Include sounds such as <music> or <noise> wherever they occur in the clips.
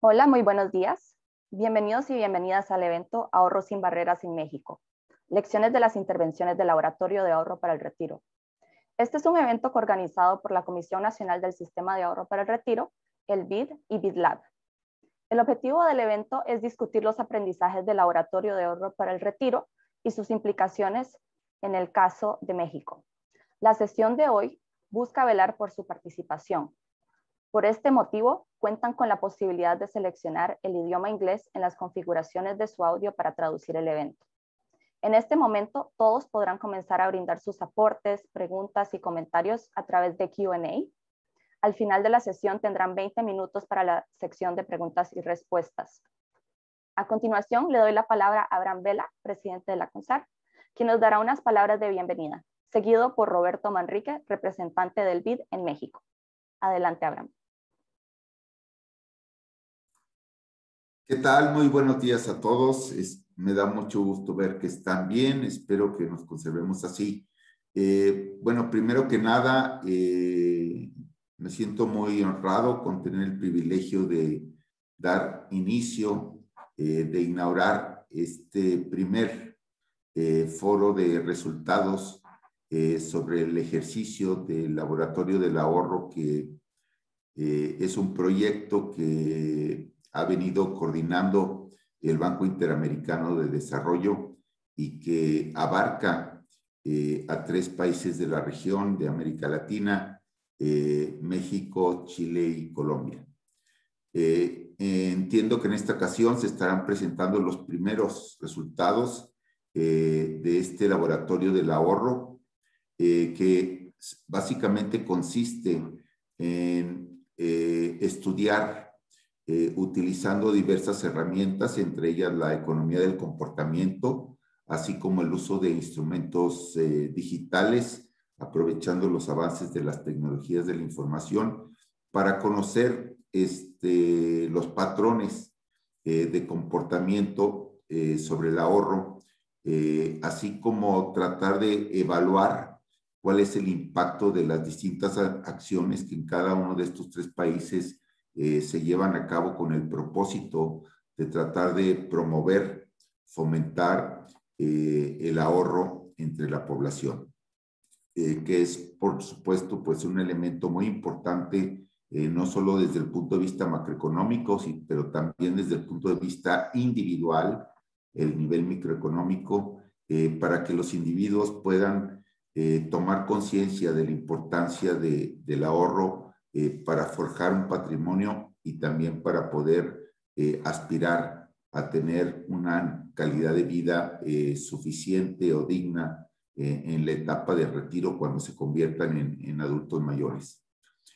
Hola, muy buenos días. Bienvenidos y bienvenidas al evento Ahorro sin Barreras en México. Lecciones de las intervenciones del Laboratorio de Ahorro para el Retiro. Este es un evento organizado por la Comisión Nacional del Sistema de Ahorro para el Retiro, el BID y BIDLAB. El objetivo del evento es discutir los aprendizajes del Laboratorio de Ahorro para el Retiro y sus implicaciones en el caso de México. La sesión de hoy busca velar por su participación, por este motivo, cuentan con la posibilidad de seleccionar el idioma inglés en las configuraciones de su audio para traducir el evento. En este momento, todos podrán comenzar a brindar sus aportes, preguntas y comentarios a través de Q&A. Al final de la sesión tendrán 20 minutos para la sección de preguntas y respuestas. A continuación, le doy la palabra a Abraham Vela, presidente de la CONSAR, quien nos dará unas palabras de bienvenida, seguido por Roberto Manrique, representante del BID en México. Adelante, Abraham. ¿Qué tal? Muy buenos días a todos. me da mucho gusto ver que están bien. Espero que nos conservemos así. Eh, bueno, primero que nada, eh, me siento muy honrado con tener el privilegio de dar inicio, eh, de inaugurar este primer foro de resultados sobre el ejercicio del Laboratorio del Ahorro, que es un proyecto que ha venido coordinando el Banco Interamericano de Desarrollo y que abarca eh, a tres países de la región de América Latina, eh, México, Chile y Colombia. Eh, entiendo que en esta ocasión se estarán presentando los primeros resultados de este laboratorio del ahorro, que básicamente consiste en estudiar eh, utilizando diversas herramientas, entre ellas la economía del comportamiento, así como el uso de instrumentos eh, digitales, aprovechando los avances de las tecnologías de la información para conocer este, los patrones eh, de comportamiento sobre el ahorro, así como tratar de evaluar cuál es el impacto de las distintas acciones que en cada uno de estos tres países eh, se llevan a cabo con el propósito de tratar de promover, fomentar eh, el ahorro entre la población, eh, que es, por supuesto, pues un elemento muy importante, no solo desde el punto de vista macroeconómico, pero también desde el punto de vista individual, el nivel microeconómico, para que los individuos puedan tomar conciencia de la importancia de, del ahorro eh, para forjar un patrimonio y también para poder eh, aspirar a tener una calidad de vida eh, suficiente o digna en la etapa de retiro cuando se conviertan en, en adultos mayores.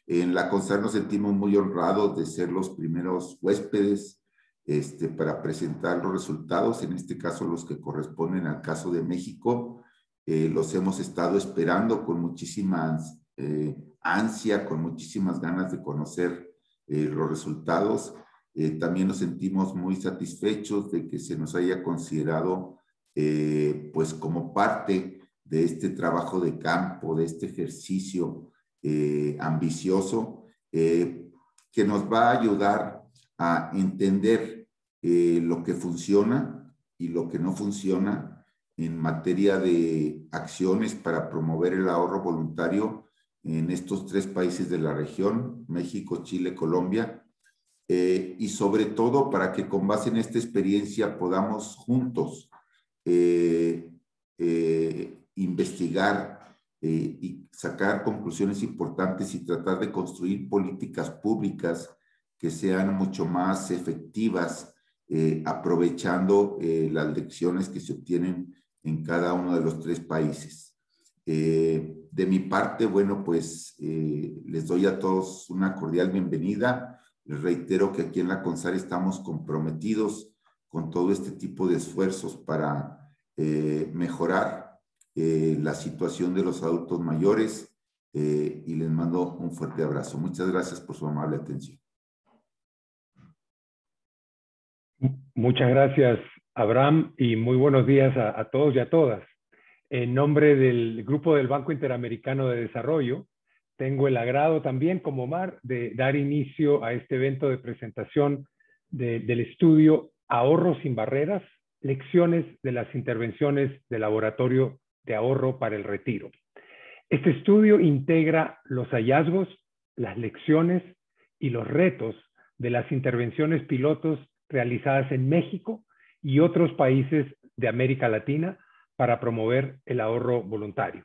En la CONSAR nos sentimos muy honrados de ser los primeros huéspedes este, para presentar los resultados, en este caso los que corresponden al caso de México. los hemos estado esperando con muchísimas eh, ansia, con muchísimas ganas de conocer eh, los resultados. Eh, también nos sentimos muy satisfechos de que se nos haya considerado pues como parte de este trabajo de campo, de este ejercicio ambicioso que nos va a ayudar a entender lo que funciona y lo que no funciona en materia de acciones para promover el ahorro voluntario en estos tres países de la región, México, Chile, Colombia, eh, y sobre todo para que con base en esta experiencia podamos juntos eh, eh, investigar y sacar conclusiones importantes y tratar de construir políticas públicas que sean mucho más efectivas, aprovechando las lecciones que se obtienen en cada uno de los tres países. De mi parte, bueno, pues eh, les doy a todos una cordial bienvenida. Les reitero que aquí en la CONSAR estamos comprometidos con todo este tipo de esfuerzos para eh, mejorar la situación de los adultos mayores y les mando un fuerte abrazo. Muchas gracias por su amable atención. Muchas gracias, Abraham, y muy buenos días a todos y a todas. En nombre del Grupo del Banco Interamericano de Desarrollo, tengo el agrado también, como Omar, de dar inicio a este evento de presentación del estudio Ahorro sin barreras, lecciones de las intervenciones del laboratorio de ahorro para el retiro. Este estudio integra los hallazgos, las lecciones y los retos de las intervenciones pilotos realizadas en México y otros países de América Latina para promover el ahorro voluntario.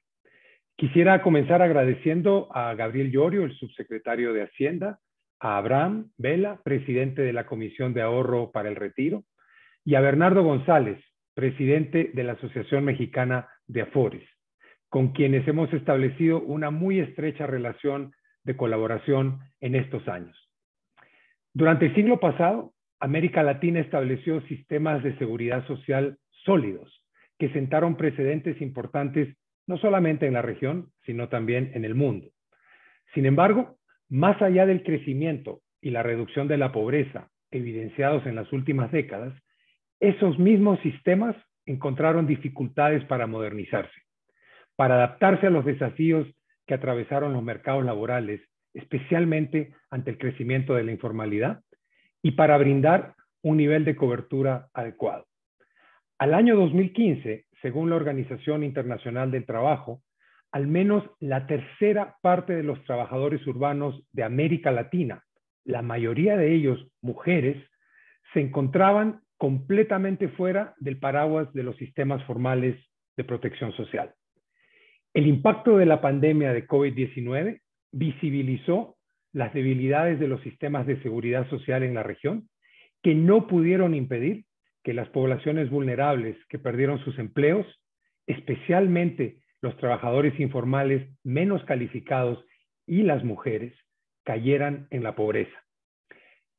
Quisiera comenzar agradeciendo a Gabriel Llorio, el subsecretario de Hacienda, a Abraham Vela, presidente de la Comisión de Ahorro para el Retiro, y a Bernardo González, presidente de la Asociación Mexicana de Afores, con quienes hemos establecido una muy estrecha relación de colaboración en estos años. Durante el siglo pasado, América Latina estableció sistemas de seguridad social sólidos que sentaron precedentes importantes no solamente en la región, sino también en el mundo. Sin embargo, más allá del crecimiento y la reducción de la pobreza evidenciados en las últimas décadas, esos mismos sistemas encontraron dificultades para modernizarse, para adaptarse a los desafíos que atravesaron los mercados laborales, especialmente ante el crecimiento de la informalidad, y para brindar un nivel de cobertura adecuado. Al año 2015, según la Organización Internacional del Trabajo, al menos la tercera parte de los trabajadores urbanos de América Latina, la mayoría de ellos mujeres, se encontraban completamente fuera del paraguas de los sistemas formales de protección social. El impacto de la pandemia de COVID-19 visibilizó las debilidades de los sistemas de seguridad social en la región, que no pudieron impedir que las poblaciones vulnerables que perdieron sus empleos, especialmente los trabajadores informales menos calificados y las mujeres, cayeran en la pobreza.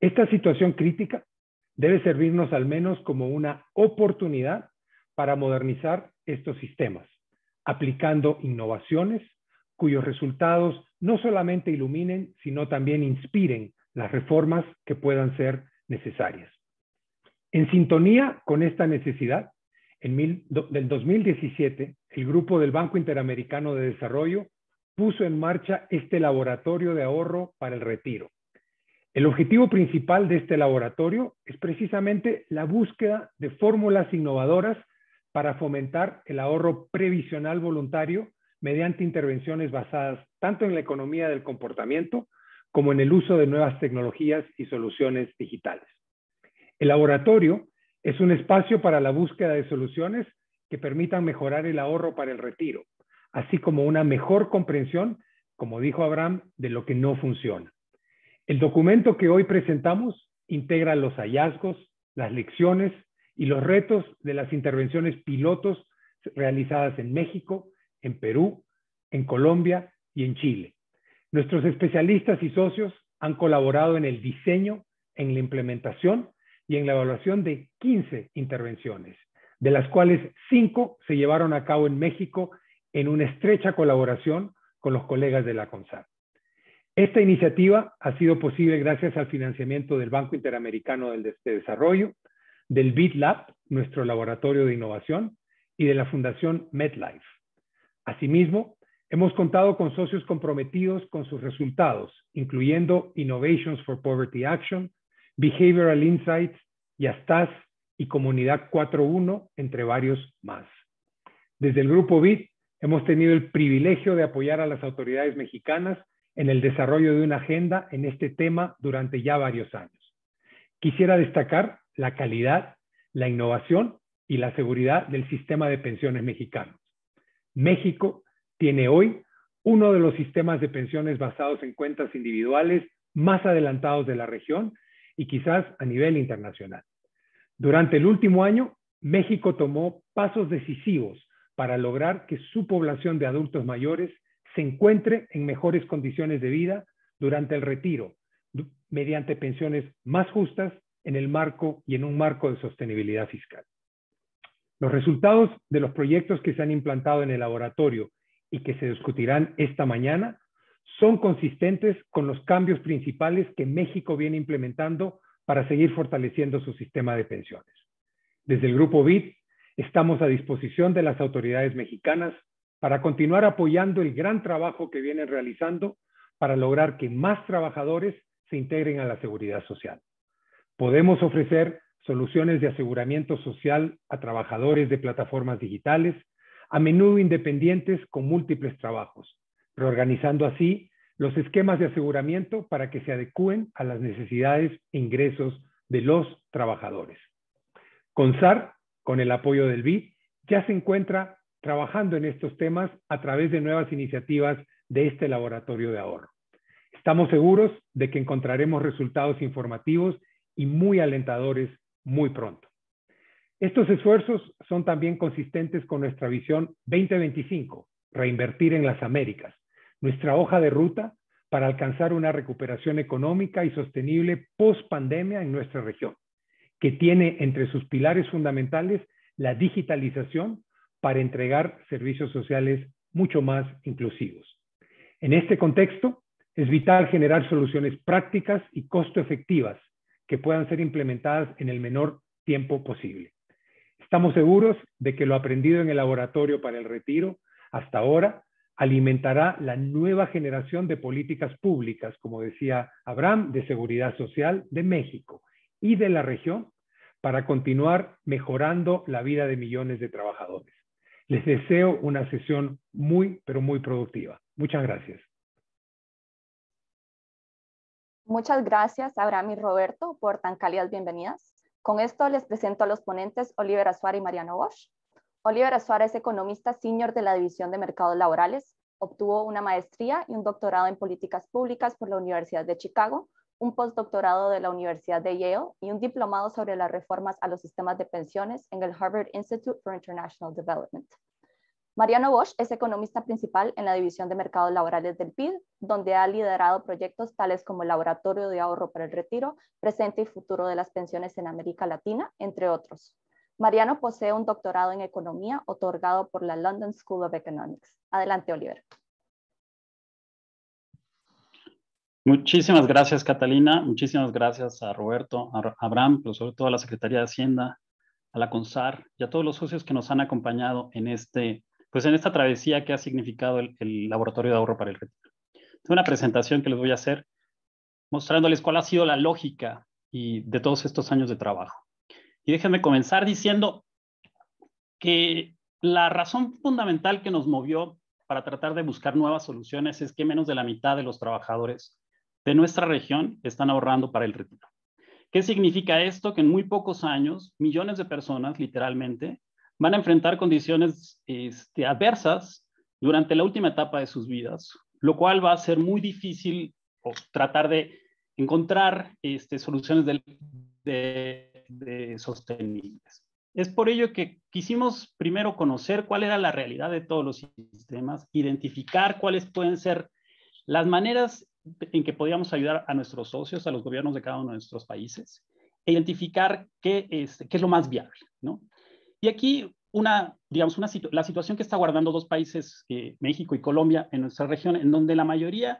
Esta situación crítica debe servirnos al menos como una oportunidad para modernizar estos sistemas, aplicando innovaciones cuyos resultados no solamente iluminen, sino también inspiren las reformas que puedan ser necesarias. En sintonía con esta necesidad, en del 2017, el grupo del Banco Interamericano de Desarrollo puso en marcha este laboratorio de ahorro para el retiro, el objetivo principal de este laboratorio es precisamente la búsqueda de fórmulas innovadoras para fomentar el ahorro previsional voluntario mediante intervenciones basadas tanto en la economía del comportamiento como en el uso de nuevas tecnologías y soluciones digitales. El laboratorio es un espacio para la búsqueda de soluciones que permitan mejorar el ahorro para el retiro, así como una mejor comprensión, como dijo Abraham, de lo que no funciona. El documento que hoy presentamos integra los hallazgos, las lecciones y los retos de las intervenciones pilotos realizadas en México, en Perú, en Colombia y en Chile. Nuestros especialistas y socios han colaborado en el diseño, en la implementación y en la evaluación de 15 intervenciones, de las cuales 5 se llevaron a cabo en México en una estrecha colaboración con los colegas de la CONSAR. Esta iniciativa ha sido posible gracias al financiamiento del Banco Interamericano del Desarrollo, del BitLab, nuestro laboratorio de innovación, y de la Fundación MedLife. Asimismo, hemos contado con socios comprometidos con sus resultados, incluyendo Innovations for Poverty Action, Behavioral Insights, Yastas y Comunidad 4.1, entre varios más. Desde el Grupo BIT hemos tenido el privilegio de apoyar a las autoridades mexicanas en el desarrollo de una agenda en este tema durante ya varios años. Quisiera destacar la calidad, la innovación y la seguridad del sistema de pensiones mexicanos. México tiene hoy uno de los sistemas de pensiones basados en cuentas individuales más adelantados de la región y quizás a nivel internacional. Durante el último año, México tomó pasos decisivos para lograr que su población de adultos mayores se encuentre en mejores condiciones de vida durante el retiro, mediante pensiones más justas en el marco y en un marco de sostenibilidad fiscal. Los resultados de los proyectos que se han implantado en el laboratorio y que se discutirán esta mañana son consistentes con los cambios principales que México viene implementando para seguir fortaleciendo su sistema de pensiones. Desde el Grupo BID estamos a disposición de las autoridades mexicanas para continuar apoyando el gran trabajo que vienen realizando para lograr que más trabajadores se integren a la seguridad social. Podemos ofrecer soluciones de aseguramiento social a trabajadores de plataformas digitales, a menudo independientes con múltiples trabajos, reorganizando así los esquemas de aseguramiento para que se adecúen a las necesidades e ingresos de los trabajadores. CONSAR, con el apoyo del BID, ya se encuentra trabajando en estos temas a través de nuevas iniciativas de este laboratorio de ahorro. Estamos seguros de que encontraremos resultados informativos y muy alentadores muy pronto. Estos esfuerzos son también consistentes con nuestra visión 2025, reinvertir en las Américas, nuestra hoja de ruta para alcanzar una recuperación económica y sostenible post pandemia en nuestra región, que tiene entre sus pilares fundamentales la digitalización para entregar servicios sociales mucho más inclusivos. En este contexto, es vital generar soluciones prácticas y costo efectivas que puedan ser implementadas en el menor tiempo posible. Estamos seguros de que lo aprendido en el laboratorio para el retiro hasta ahora alimentará la nueva generación de políticas públicas, como decía Abraham, de seguridad social de México y de la región para continuar mejorando la vida de millones de trabajadores. Les deseo una sesión muy, pero muy productiva. Muchas gracias. Muchas gracias, Abraham y Roberto, por tan cálidas bienvenidas. Con esto les presento a los ponentes Oliver Azuara y Mariano Bosch. Oliver Azuara es economista senior de la División de Mercados Laborales. Obtuvo una maestría y un doctorado en políticas públicas por la Universidad de Chicago, un postdoctorado de la Universidad de Yale y un diplomado sobre las reformas a los sistemas de pensiones en el Harvard Institute for International Development. Mariano Bosch es economista principal en la División de Mercados Laborales del PID, donde ha liderado proyectos tales como el Laboratorio de Ahorro para el Retiro, Presente y Futuro de las Pensiones en América Latina, entre otros. Mariano posee un doctorado en Economía otorgado por la London School of Economics. Adelante, Oliver. Muchísimas gracias, Catalina. Muchísimas gracias a Roberto, a Abraham, pero sobre todo a la Secretaría de Hacienda, a la CONSAR y a todos los socios que nos han acompañado en este pues en esta travesía que ha significado el, Laboratorio de Ahorro para el Retiro. Tengo una presentación que les voy a hacer mostrándoles cuál ha sido la lógica y de todos estos años de trabajo. Y déjenme comenzar diciendo que la razón fundamental que nos movió para tratar de buscar nuevas soluciones es que menos de la mitad de los trabajadores de nuestra región están ahorrando para el retiro. ¿Qué significa esto? Que en muy pocos años, millones de personas, literalmente, van a enfrentar condiciones este, adversas durante la última etapa de sus vidas, lo cual va a ser muy difícil tratar de encontrar este, soluciones de, sostenibles. Es por ello que quisimos primero conocer cuál era la realidad de todos los sistemas, identificar cuáles pueden ser las maneras en que podíamos ayudar a nuestros socios, a los gobiernos de cada uno de nuestros países, e identificar qué es, qué es lo más viable, ¿no? Y aquí una, digamos, una la situación que está guardando dos países, eh, México y Colombia, en nuestra región, en donde la mayoría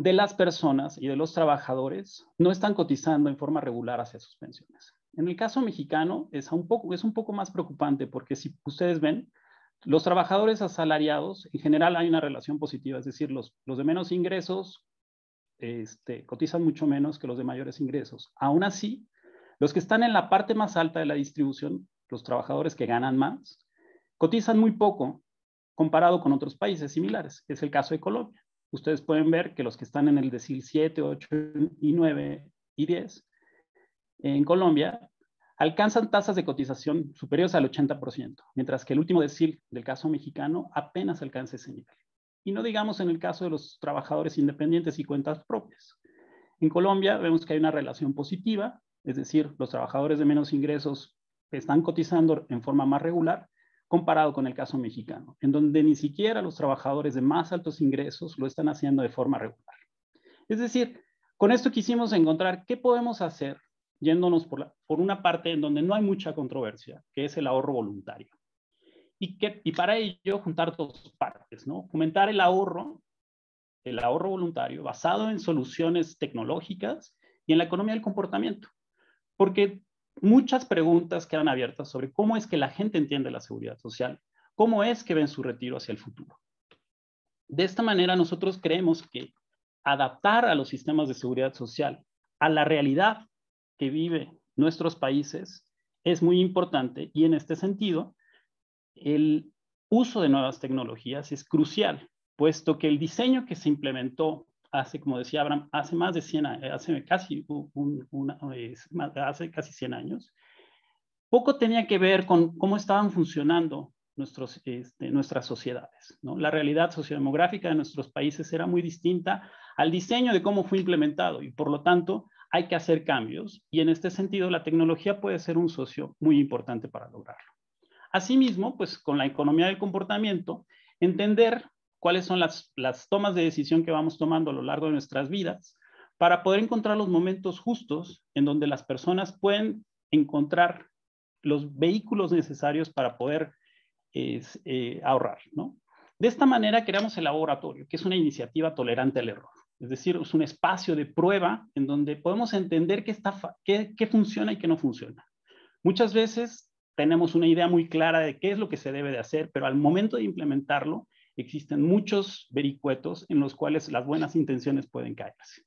de las personas y de los trabajadores no están cotizando en forma regular hacia sus pensiones. En el caso mexicano es un poco, es un poco más preocupante porque si ustedes ven, los trabajadores asalariados, en general hay una relación positiva, es decir, los, los de menos ingresos este, cotizan mucho menos que los de mayores ingresos. Aún así, los que están en la parte más alta de la distribución los trabajadores que ganan más, cotizan muy poco comparado con otros países similares. Es el caso de Colombia. Ustedes pueden ver que los que están en el decil 7, 8 y 9 y 10 en Colombia alcanzan tasas de cotización superiores al 80%, mientras que el último decil del caso mexicano apenas alcanza ese nivel. Y no digamos en el caso de los trabajadores independientes y cuentas propias. En Colombia vemos que hay una relación positiva, es decir, los trabajadores de menos ingresos están cotizando en forma más regular comparado con el caso mexicano, en donde ni siquiera los trabajadores de más altos ingresos lo están haciendo de forma regular. Es decir, con esto quisimos encontrar qué podemos hacer yéndonos por, una parte en donde no hay mucha controversia, que es el ahorro voluntario. Y, y para ello juntar dos partes, ¿no? Fomentar el ahorro, el ahorro voluntario basado en soluciones tecnológicas y en la economía del comportamiento. Porque muchas preguntas quedan abiertas sobre cómo es que la gente entiende la seguridad social, cómo es que ven su retiro hacia el futuro. De esta manera, nosotros creemos que adaptar a los sistemas de seguridad social a la realidad que vive nuestros países es muy importante y en este sentido, el uso de nuevas tecnologías es crucial, puesto que el diseño que se implementó hace, como decía Abraham, hace más de 100 años, hace casi, hace casi 100 años, poco tenía que ver con cómo estaban funcionando nuestros, este, nuestras sociedades. La realidad sociodemográfica de nuestros países era muy distinta al diseño de cómo fue implementado y por lo tanto hay que hacer cambios y en este sentido la tecnología puede ser un socio muy importante para lograrlo. Asimismo, pues con la economía del comportamiento, entender cuáles son las, tomas de decisión que vamos tomando a lo largo de nuestras vidas para poder encontrar los momentos justos en donde las personas pueden encontrar los vehículos necesarios para poder eh, ahorrar. ¿no? De esta manera creamos el laboratorio, que es una iniciativa tolerante al error. Es decir, es un espacio de prueba en donde podemos entender qué, qué funciona y qué no funciona. Muchas veces tenemos una idea muy clara de qué es lo que se debe de hacer, pero al momento de implementarlo existen muchos vericuetos en los cuales las buenas intenciones pueden caerse.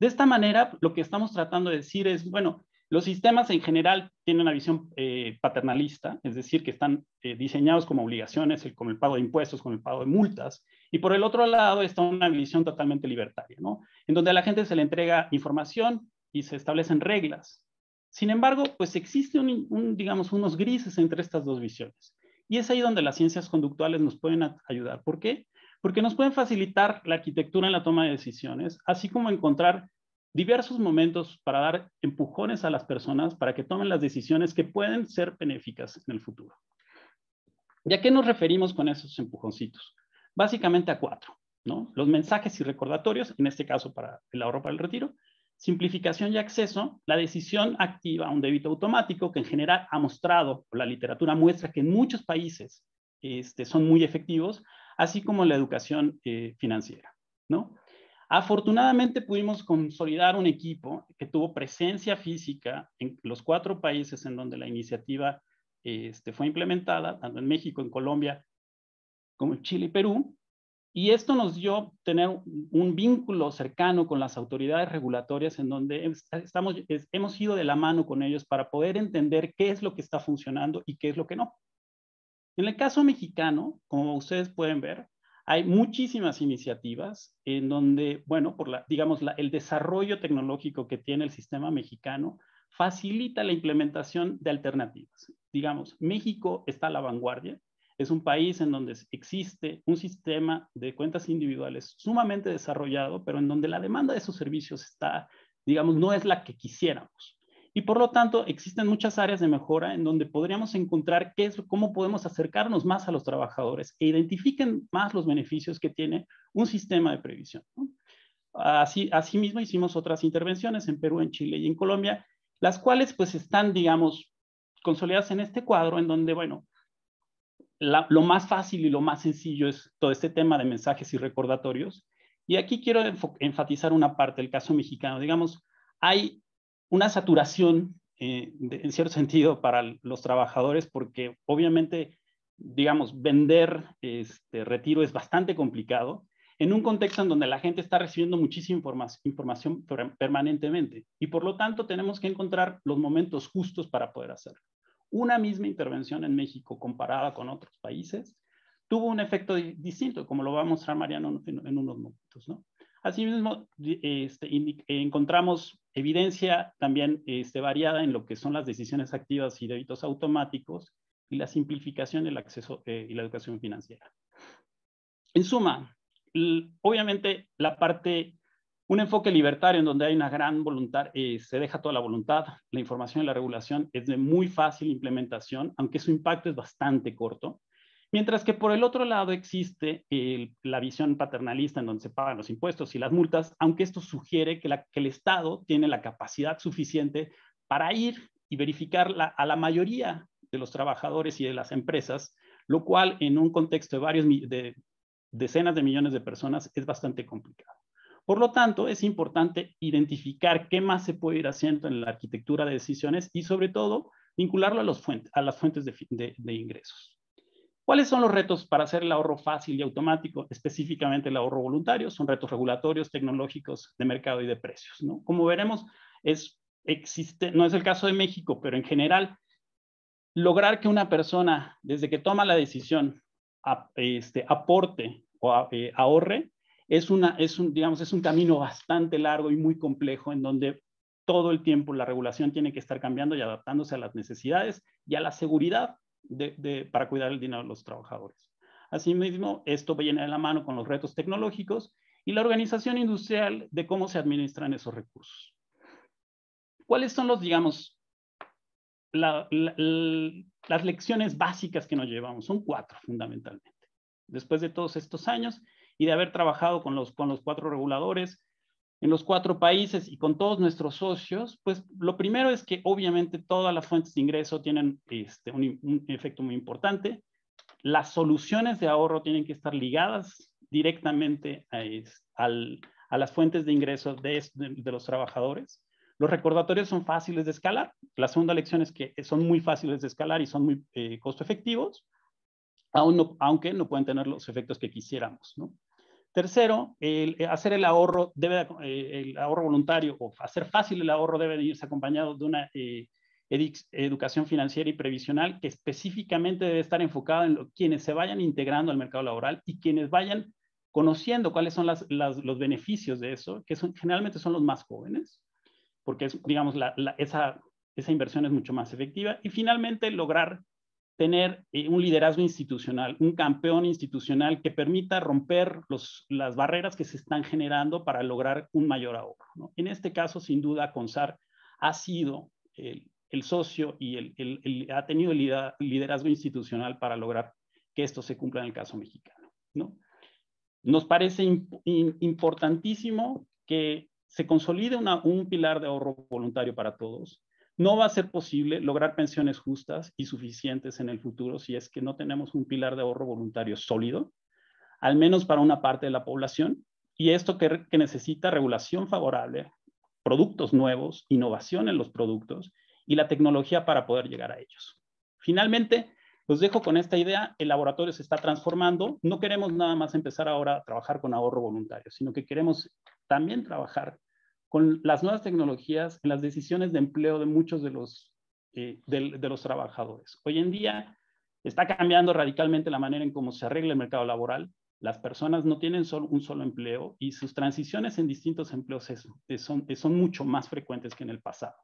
De esta manera, lo que estamos tratando de decir es, bueno, los sistemas en general tienen una visión eh, paternalista, es decir, que están eh, diseñados como obligaciones, como el pago de impuestos, como el pago de multas, y por el otro lado está una visión totalmente libertaria, ¿no? En donde a la gente se le entrega información y se establecen reglas. Sin embargo, pues existe un, digamos, unos grises entre estas dos visiones. Y es ahí donde las ciencias conductuales nos pueden ayudar. ¿Por qué? Porque nos pueden facilitar la arquitectura en la toma de decisiones, así como encontrar diversos momentos para dar empujones a las personas para que tomen las decisiones que pueden ser benéficas en el futuro. ¿Y a qué nos referimos con esos empujoncitos? Básicamente a cuatro, ¿no? Los mensajes y recordatorios, en este caso para el ahorro para el retiro, simplificación y acceso, la decisión activa, un débito automático que en general ha mostrado, la literatura muestra que en muchos países este, son muy efectivos, así como la educación eh, financiera, ¿no? Afortunadamente pudimos consolidar un equipo que tuvo presencia física en los cuatro países en donde la iniciativa este, fue implementada, tanto en México, en Colombia, como en Chile y Perú. Y esto nos dio tener un vínculo cercano con las autoridades regulatorias en donde estamos, hemos ido de la mano con ellos para poder entender qué es lo que está funcionando y qué es lo que no. En el caso mexicano, como ustedes pueden ver, hay muchísimas iniciativas en donde, bueno, por la, digamos, el desarrollo tecnológico que tiene el sistema mexicano facilita la implementación de alternativas. Digamos, México está a la vanguardia, es un país en donde existe un sistema de cuentas individuales sumamente desarrollado, pero en donde la demanda de esos servicios está, digamos, no es la que quisiéramos. Y por lo tanto, existen muchas áreas de mejora en donde podríamos encontrar qué es, cómo podemos acercarnos más a los trabajadores e identifiquen más los beneficios que tiene un sistema de previsión. Así, asimismo, hicimos otras intervenciones en Perú, en Chile y en Colombia, las cuales pues están, digamos, consolidadas en este cuadro en donde, bueno, lo más fácil y lo más sencillo es todo este tema de mensajes y recordatorios. Y aquí quiero enfatizar una parte, el caso mexicano. Digamos, hay una saturación eh, en cierto <laughs> sentido para los trabajadores porque obviamente, digamos, vender este retiro es bastante complicado en un contexto en donde la gente está recibiendo muchísima información permanentemente y por lo tanto tenemos que encontrar los momentos justos para poder hacerlo. Una misma intervención en México comparada con otros países tuvo un efecto distinto, como lo va a mostrar Mariano en, en unos momentos, ¿no? Asimismo, este, encontramos evidencia también este, variada en lo que son las decisiones activas y débitos automáticos y la simplificación del acceso eh, y la educación financiera. En suma, obviamente la parte, un enfoque libertario en donde hay una gran voluntad, eh, se deja toda la voluntad, la información y la regulación es de muy fácil implementación, aunque su impacto es bastante corto. Mientras que por el otro lado existe la visión paternalista en donde se pagan los impuestos y las multas, aunque esto sugiere que, el Estado tiene la capacidad suficiente para ir y verificar a la mayoría de los trabajadores y de las empresas, lo cual en un contexto de decenas de millones de personas es bastante complicado. Por lo tanto, es importante identificar qué más se puede ir haciendo en la arquitectura de decisiones y sobre todo vincularlo a, los fuentes, a las fuentes de ingresos. ¿Cuáles son los retos para hacer el ahorro fácil y automático, específicamente el ahorro voluntario? Son retos regulatorios, tecnológicos, de mercado y de precios. ¿no? Como veremos, es no es el caso de México, pero en general, lograr que una persona, desde que toma la decisión, este, aporte o eh, ahorre, es, una, es, un, digamos, es un camino bastante largo y muy complejo en donde todo el tiempo la regulación tiene que estar cambiando y adaptándose a las necesidades y a la seguridad de, para cuidar el dinero de los trabajadores. Asimismo, esto viene de la mano con los retos tecnológicos y la organización industrial de cómo se administran esos recursos. ¿Cuáles son los, digamos, las lecciones básicas que nos llevamos? Son cuatro fundamentalmente. Después de todos estos años y de haber trabajado con los, con los cuatro reguladores, en los cuatro países y con todos nuestros socios, pues lo primero es que obviamente todas las fuentes de ingreso tienen este, un, efecto muy importante. Las soluciones de ahorro tienen que estar ligadas directamente a, a las fuentes de ingreso de, de, los trabajadores. Los recordatorios son fáciles de escalar. La segunda lección es que son muy fáciles de escalar y son muy eh, costo efectivos, aunque no pueden tener los efectos que quisiéramos. ¿no? Tercero, eh, hacer el ahorro, debe, eh, el ahorro voluntario o hacer fácil el ahorro debe irse acompañado de una eh, educación financiera y previsional que específicamente debe estar enfocada en quienes se vayan integrando al mercado laboral y quienes vayan conociendo cuáles son los beneficios de eso, que son, generalmente son los más jóvenes, porque es, digamos, esa, esa inversión es mucho más efectiva. Y finalmente, lograr tener eh, un liderazgo institucional, un campeón institucional que permita romper las barreras que se están generando para lograr un mayor ahorro. En este caso, sin duda, CONSAR ha sido el, socio y el, ha tenido el liderazgo institucional para lograr que esto se cumpla en el caso mexicano. ¿no? Nos parece importantísimo que se consolide un pilar de ahorro voluntario para todos, no va a ser posible lograr pensiones justas y suficientes en el futuro si es que no tenemos un pilar de ahorro voluntario sólido, al menos para una parte de la población, y esto que, necesita regulación favorable, productos nuevos, innovación en los productos y la tecnología para poder llegar a ellos. Finalmente, los dejo con esta idea, el laboratorio se está transformando, no queremos nada más empezar ahora a trabajar con ahorro voluntario, sino que queremos también trabajar con las nuevas tecnologías en las decisiones de empleo de muchos de los, eh, de, los trabajadores. Hoy en día está cambiando radicalmente la manera en cómo se arregla el mercado laboral. Las personas no tienen solo un solo empleo y sus transiciones en distintos empleos son, son mucho más frecuentes que en el pasado.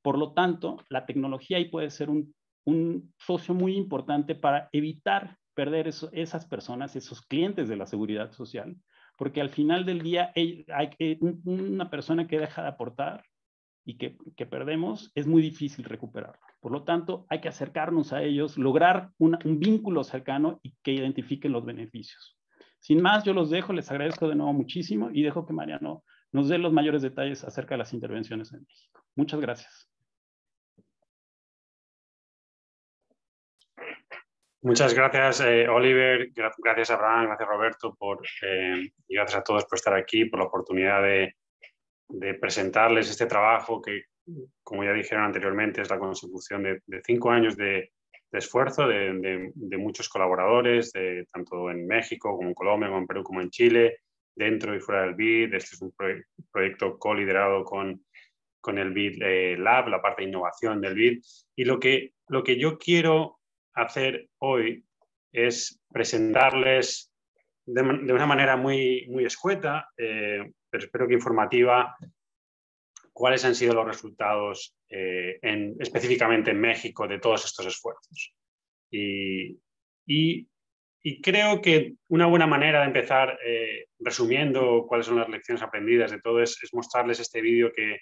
Por lo tanto, la tecnología ahí puede ser un, un socio muy importante para evitar perder esas personas, esos clientes de la seguridad social, porque al final del día hay, una persona que deja de aportar y que, perdemos, es muy difícil recuperarlo. Por lo tanto, hay que acercarnos a ellos, lograr un vínculo cercano y que identifiquen los beneficios. Sin más, yo los dejo, les agradezco de nuevo muchísimo y dejo que Mariano nos dé los mayores detalles acerca de las intervenciones en México. Muchas gracias. Muchas gracias, eh, Oliver. Gracias, Abraham. Gracias, Roberto. Por, eh, y gracias a todos por estar aquí, por la oportunidad de, presentarles este trabajo que, como ya dijeron anteriormente, es la consecución de, cinco años de, esfuerzo de, muchos colaboradores, tanto en México como en Colombia, como en Perú, como en Chile, dentro y fuera del BID. Este es un proyecto co-liderado con, con el BID eh, Lab, la parte de innovación del BID. Y lo que, lo que yo quiero hacer hoy es presentarles de, una manera muy, muy escueta, eh, pero espero que informativa, cuáles han sido los resultados eh, en, específicamente en México de todos estos esfuerzos. Y, creo que una buena manera de empezar eh, resumiendo cuáles son las lecciones aprendidas de todo es, mostrarles este vídeo que,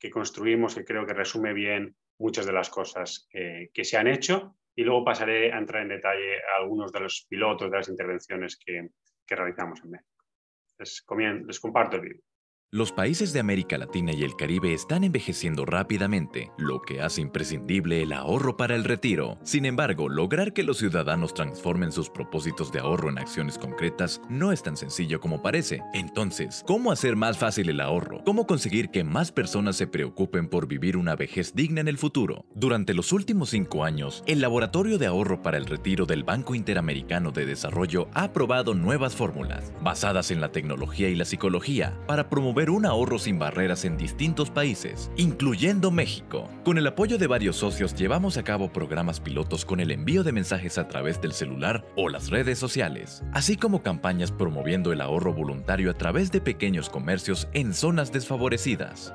que, construimos, que creo que resume bien muchas de las cosas que se han hecho y luego pasaré a entrar en detalle a algunos de los pilotos de las intervenciones que, realizamos en México. Les comparto el vídeo. Los países de América Latina y el Caribe están envejeciendo rápidamente, lo que hace imprescindible el ahorro para el retiro. Sin embargo, lograr que los ciudadanos transformen sus propósitos de ahorro en acciones concretas no es tan sencillo como parece. Entonces, ¿cómo hacer más fácil el ahorro? ¿Cómo conseguir que más personas se preocupen por vivir una vejez digna en el futuro? Durante los últimos cinco años, el Laboratorio de Ahorro para el Retiro del Banco Interamericano de Desarrollo ha aprobado nuevas fórmulas, basadas en la tecnología y la psicología, para promover un ahorro sin barreras en distintos países, incluyendo México. Con el apoyo de varios socios llevamos a cabo programas pilotos con el envío de mensajes a través del celular o las redes sociales, así como campañas promoviendo el ahorro voluntario a través de pequeños comercios en zonas desfavorecidas.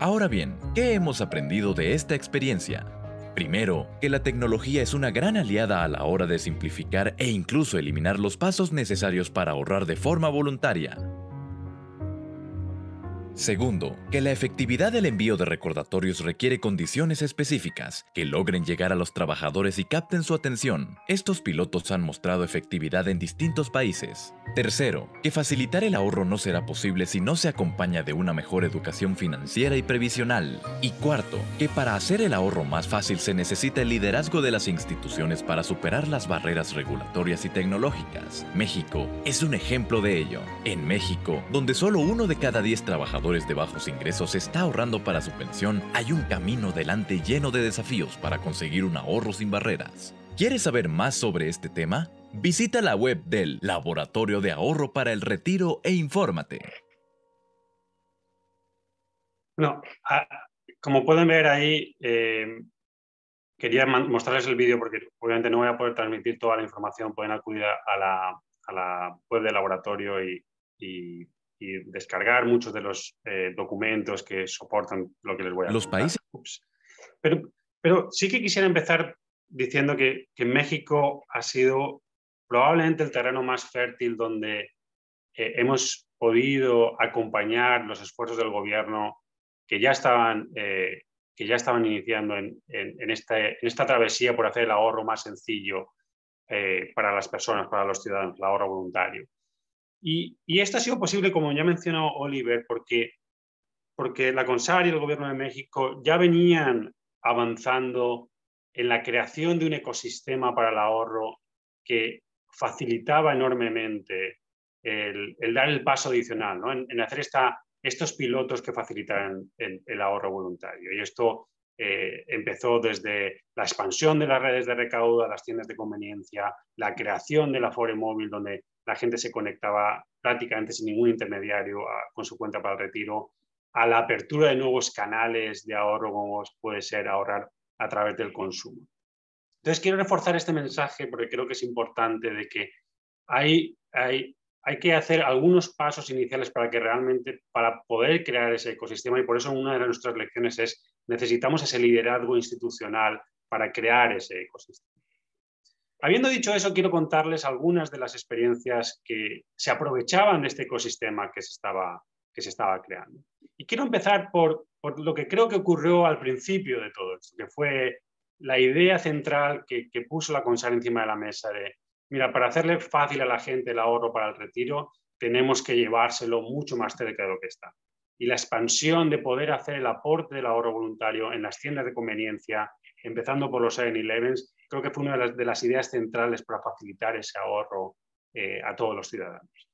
Ahora bien, ¿qué hemos aprendido de esta experiencia? Primero, que la tecnología es una gran aliada a la hora de simplificar e incluso eliminar los pasos necesarios para ahorrar de forma voluntaria. Segundo, que la efectividad del envío de recordatorios requiere condiciones específicas que logren llegar a los trabajadores y capten su atención. Estos pilotos han mostrado efectividad en distintos países. Tercero, que facilitar el ahorro no será posible si no se acompaña de una mejor educación financiera y previsional. Y cuarto, que para hacer el ahorro más fácil se necesita el liderazgo de las instituciones para superar las barreras regulatorias y tecnológicas. México es un ejemplo de ello. En México, donde solo uno de cada diez trabajadores de bajos ingresos está ahorrando para su pensión, hay un camino delante lleno de desafíos para conseguir un ahorro sin barreras. ¿Quieres saber más sobre este tema? Visita la web del Laboratorio de Ahorro para el Retiro e infórmate. No, como pueden ver ahí, eh, quería mostrarles el vídeo porque obviamente no voy a poder transmitir toda la información, pueden acudir a la, web del laboratorio y descargar muchos de los eh, documentos que soportan lo que les voy a Los países. Pero, pero sí que quisiera empezar diciendo que, que, México ha sido probablemente el terreno más fértil donde eh, hemos podido acompañar los esfuerzos del gobierno que ya estaban, eh, que ya estaban iniciando en, en, esta, en, esta, travesía por hacer el ahorro más sencillo para las personas, para los ciudadanos, el ahorro voluntario. Y, esto ha sido posible, como ya mencionó Oliver, porque, porque la CONSAR y el Gobierno de México ya venían avanzando en la creación de un ecosistema para el ahorro que facilitaba enormemente el, dar el paso adicional, en, hacer esta, estos pilotos que facilitaran el, ahorro voluntario. Y esto eh, empezó desde la expansión de las redes de recaudo a las tiendas de conveniencia, la creación de la Fore Móvil, donde la gente se conectaba prácticamente sin ningún intermediario con su cuenta para el retiro, a la apertura de nuevos canales de ahorro como puede ser ahorrar a través del consumo. Entonces quiero reforzar este mensaje porque creo que es importante de que hay, hay, hay que hacer algunos pasos iniciales para que realmente, para poder crear ese ecosistema y por eso una de nuestras lecciones es necesitamos ese liderazgo institucional para crear ese ecosistema. Habiendo dicho eso, quiero contarles algunas de las experiencias que se aprovechaban de este ecosistema que se estaba, que se estaba creando. Y quiero empezar por, por lo que creo que ocurrió al principio de todo esto, que fue la idea central que, puso la CONSAR encima de la mesa de, mira, para hacerle fácil a la gente el ahorro para el retiro, tenemos que llevárselo mucho más cerca de lo que está. Y la expansión de poder hacer el aporte del ahorro voluntario en las tiendas de conveniencia, empezando por los 7-Elevens, creo que fue una de las, ideas centrales para facilitar ese ahorro eh, a todos los ciudadanos.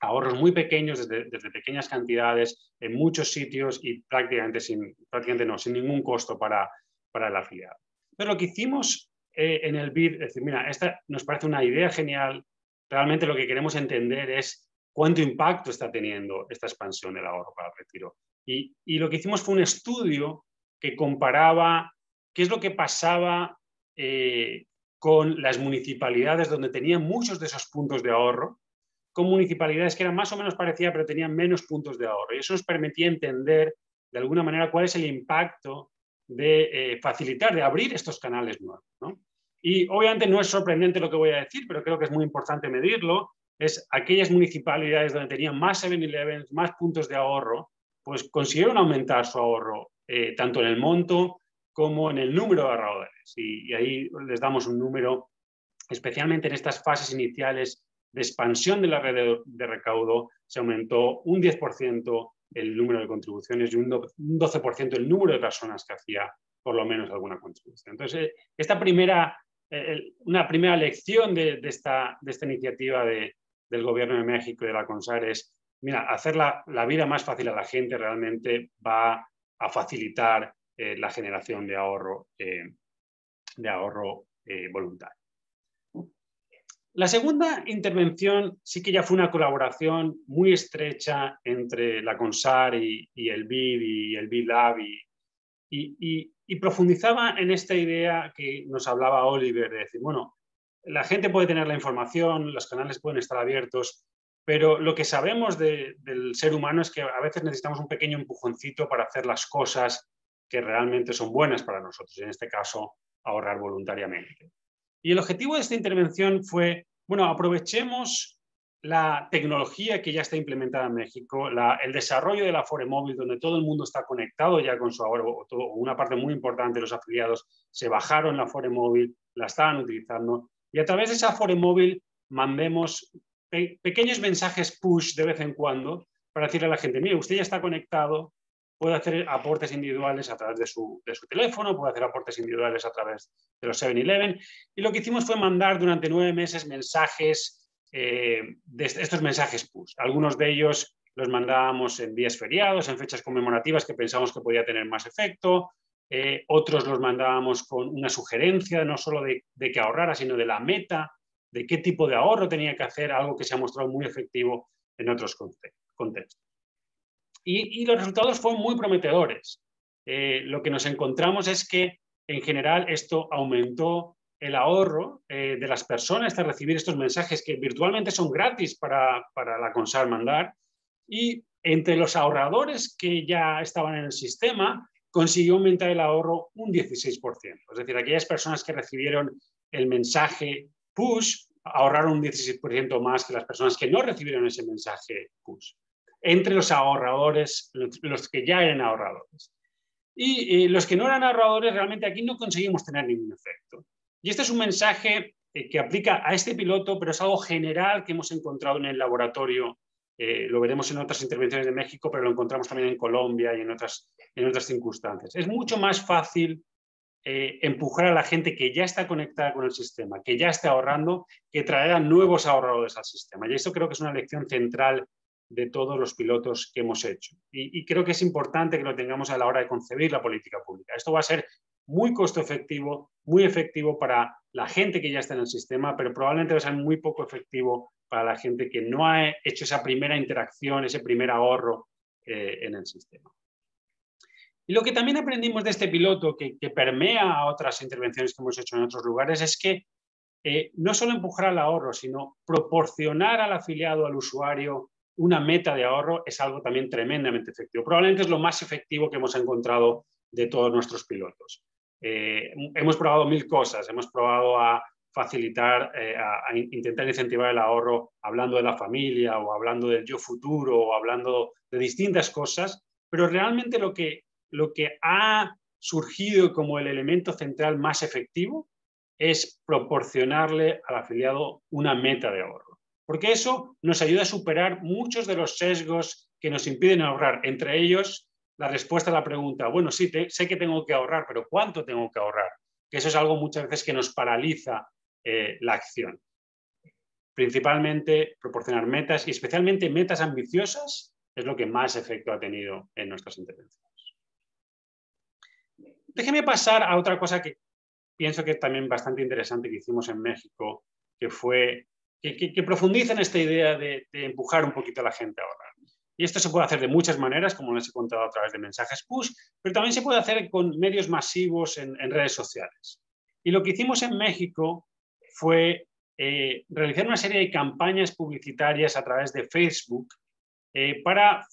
Ahorros muy pequeños, desde, pequeñas cantidades, en muchos sitios y prácticamente sin, prácticamente no, sin ningún costo para, para el afiliado. Pero lo que hicimos eh, en el BID es decir, mira, esta nos parece una idea genial, realmente lo que queremos entender es cuánto impacto está teniendo esta expansión del ahorro para el retiro. Y, y lo que hicimos fue un estudio que comparaba qué es lo que pasaba eh, con las municipalidades donde tenían muchos de esos puntos de ahorro, con municipalidades que eran más o menos parecidas pero tenían menos puntos de ahorro. Y eso nos permitía entender de alguna manera cuál es el impacto de eh, facilitar, de abrir estos canales nuevos. Y obviamente no es sorprendente lo que voy a decir, pero creo que es muy importante medirlo. Es aquellas municipalidades donde tenían más 7-Eleven, más puntos de ahorro, pues consiguieron aumentar su ahorro, eh, tanto en el monto como en el número de ahorradores. Y, ahí les damos un número, especialmente en estas fases iniciales de expansión de la red de, recaudo, se aumentó un 10% el número de contribuciones y un 12% el número de personas que hacía por lo menos alguna contribución. Entonces, esta primera, eh, una primera lección de, esta, de esta, iniciativa del Gobierno de México y de la CONSAR es, mira, hacer la, vida más fácil a la gente realmente va a facilitar eh, la generación de ahorro, eh, de ahorro eh, voluntario. La segunda intervención sí que ya fue una colaboración muy estrecha entre la CONSAR y, el BID y el BID Lab y, y, profundizaba en esta idea que nos hablaba Oliver, de decir, bueno, la gente puede tener la información, los canales pueden estar abiertos, pero lo que sabemos del ser humano es que a veces necesitamos un pequeño empujoncito para hacer las cosas que realmente son buenas para nosotros, en este caso, ahorrar voluntariamente. Y el objetivo de esta intervención fue, bueno, aprovechemos la tecnología que ya está implementada en México, el desarrollo de la Afore Móvil, donde todo el mundo está conectado ya con su ahorro, una parte muy importante de los afiliados se bajaron la Afore Móvil, la estaban utilizando, y a través de esa Afore Móvil mandemos pequeños mensajes push de vez en cuando para decirle a la gente, mire, usted ya está conectado, puede hacer aportes individuales a través de su, teléfono, puede hacer aportes individuales a través de los 7-Eleven. Y lo que hicimos fue mandar durante nueve meses mensajes, eh, de estos mensajes push. Algunos de ellos los mandábamos en días feriados, en fechas conmemorativas que pensamos que podía tener más efecto. Eh, otros los mandábamos con una sugerencia, no solo de, de que ahorrara, sino de la meta, de qué tipo de ahorro tenía que hacer, algo que se ha mostrado muy efectivo en otros contextos y, los resultados fueron muy prometedores. Eh, lo que nos encontramos es que en general esto aumentó el ahorro eh, de las personas de recibir estos mensajes que virtualmente son gratis para, para la CONSAR mandar y entre los ahorradores que ya estaban en el sistema consiguió aumentar el ahorro un 16%. Es decir, aquellas personas que recibieron el mensaje push ahorraron un 16% más que las personas que no recibieron ese mensaje push entre los ahorradores, los que ya eran ahorradores. Y los que no eran ahorradores, realmente aquí no conseguimos tener ningún efecto. Y este es un mensaje eh, que aplica a este piloto, pero es algo general que hemos encontrado en el laboratorio. Eh, lo veremos en otras intervenciones de México, pero lo encontramos también en Colombia y en otras, en otras circunstancias. Es mucho más fácil eh, empujar a la gente que ya está conectada con el sistema, que ya está ahorrando, que traer a nuevos ahorradores al sistema. Y eso creo que es una lección central de todos los pilotos que hemos hecho. Y, creo que es importante que lo tengamos a la hora de concebir la política pública. Esto va a ser muy costo efectivo, muy efectivo para la gente que ya está en el sistema, pero probablemente va a ser muy poco efectivo para la gente que no ha hecho esa primera interacción, ese primer ahorro eh, en el sistema. Y lo que también aprendimos de este piloto, que, permea a otras intervenciones que hemos hecho en otros lugares, es que eh, no solo empujar al ahorro, sino proporcionar al afiliado, al usuario, una meta de ahorro es algo también tremendamente efectivo. Probablemente es lo más efectivo que hemos encontrado de todos nuestros pilotos. Eh, hemos probado mil cosas, hemos probado a facilitar, eh, a, intentar incentivar el ahorro hablando de la familia o hablando del yo futuro o hablando de distintas cosas, pero realmente lo que, lo que ha surgido como el elemento central más efectivo es proporcionarle al afiliado una meta de ahorro porque eso nos ayuda a superar muchos de los sesgos que nos impiden ahorrar, entre ellos la respuesta a la pregunta, bueno, sí, sé que tengo que ahorrar, pero ¿cuánto tengo que ahorrar? Que eso es algo muchas veces que nos paraliza eh, la acción. Principalmente proporcionar metas y especialmente metas ambiciosas es lo que más efecto ha tenido en nuestras intervenciones. Déjeme pasar a otra cosa que pienso que es también bastante interesante que hicimos en México, que fue que, profundicen esta idea de, empujar un poquito a la gente a ahorrar. Y esto se puede hacer de muchas maneras, como les he contado a través de mensajes push, pero también se puede hacer con medios masivos en, redes sociales. Y lo que hicimos en México fue eh, realizar una serie de campañas publicitarias a través de Facebook eh, para,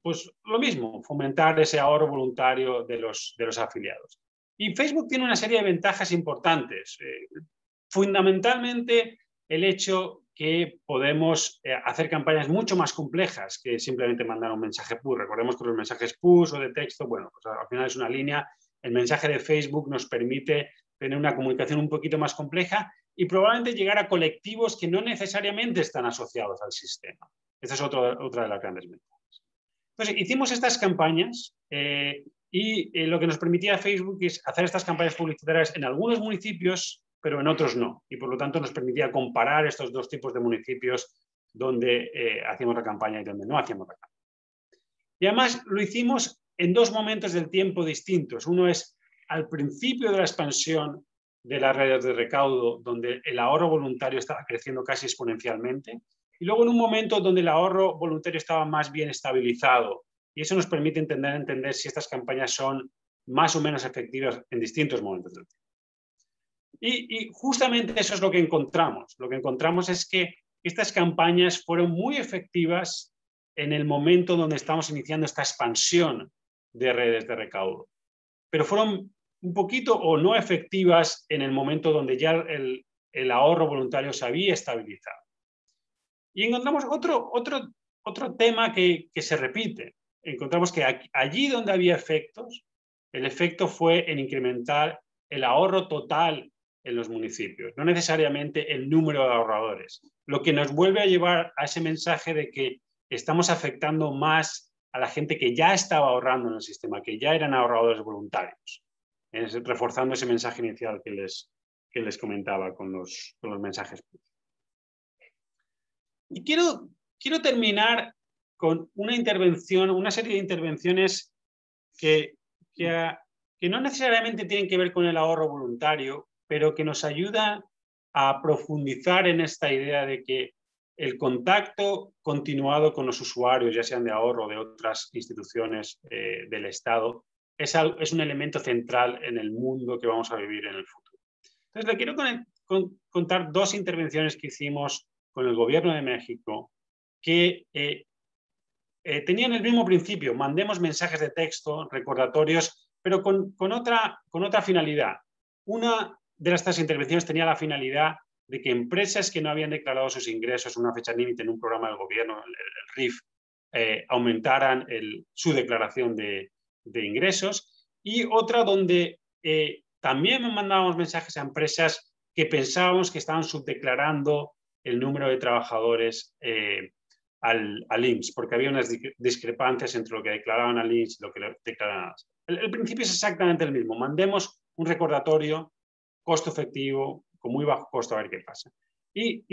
pues lo mismo, fomentar ese ahorro voluntario de los, de los afiliados. Y Facebook tiene una serie de ventajas importantes. Eh, fundamentalmente, el hecho que podemos eh, hacer campañas mucho más complejas que simplemente mandar un mensaje push. Recordemos que los mensajes push o de texto, bueno, pues al final es una línea. El mensaje de Facebook nos permite tener una comunicación un poquito más compleja y probablemente llegar a colectivos que no necesariamente están asociados al sistema. Esa es otra de las grandes ventajas. Entonces, hicimos estas campañas eh, y eh, lo que nos permitía Facebook es hacer estas campañas publicitarias en algunos municipios pero en otros no. Y por lo tanto nos permitía comparar estos dos tipos de municipios donde eh, hacíamos la campaña y donde no hacíamos la campaña. Y además lo hicimos en dos momentos del tiempo distintos. Uno es al principio de la expansión, de las redes de recaudo donde el ahorro voluntario estaba creciendo casi exponencialmente y luego en un momento donde el ahorro voluntario estaba más bien estabilizado. Y eso nos permite entender, entender si estas campañas son más o menos efectivas en distintos momentos del tiempo. Y, justamente eso es lo que encontramos. Lo que encontramos es que estas campañas fueron muy efectivas en el momento donde estamos iniciando esta expansión de redes de recaudo, pero fueron un poquito o no efectivas en el momento donde ya el, ahorro voluntario se había estabilizado. Y encontramos otro, otro, otro tema que, que se repite. Encontramos que allí donde había efectos, el efecto fue en incrementar el ahorro total en los municipios, no necesariamente el número de ahorradores, lo que nos vuelve a llevar a ese mensaje de que estamos afectando más a la gente que ya estaba ahorrando en el sistema, que ya eran ahorradores voluntarios, reforzando ese mensaje inicial que les, que les comentaba con los, con los mensajes. Y quiero, quiero terminar con una intervención, una serie de intervenciones que, que, que no necesariamente tienen que ver con el ahorro voluntario, pero que nos ayuda a profundizar en esta idea de que el contacto continuado con los usuarios, ya sean de ahorro o de otras instituciones eh, del Estado, es, es, un elemento central en el mundo que vamos a vivir en el futuro. Entonces, le quiero contar dos intervenciones que hicimos con el Gobierno de México que eh, eh, tenían el mismo principio, mandemos mensajes de texto, recordatorios, pero con, con, otra, con otra finalidad. Una de estas intervenciones tenía la finalidad de que empresas que no habían declarado sus ingresos en una fecha límite en un programa del gobierno, el, RIF, eh, aumentaran su declaración de, ingresos. Y otra donde eh, también mandábamos mensajes a empresas que pensábamos que estaban subdeclarando el número de trabajadores eh, al, al, IMSS, porque había unas discrepancias entre lo que declaraban al IMSS y lo que declaraban el, el principio es exactamente el mismo. Mandemos un recordatorio costo efectivo, con muy bajo costo, a ver qué pasa. Y,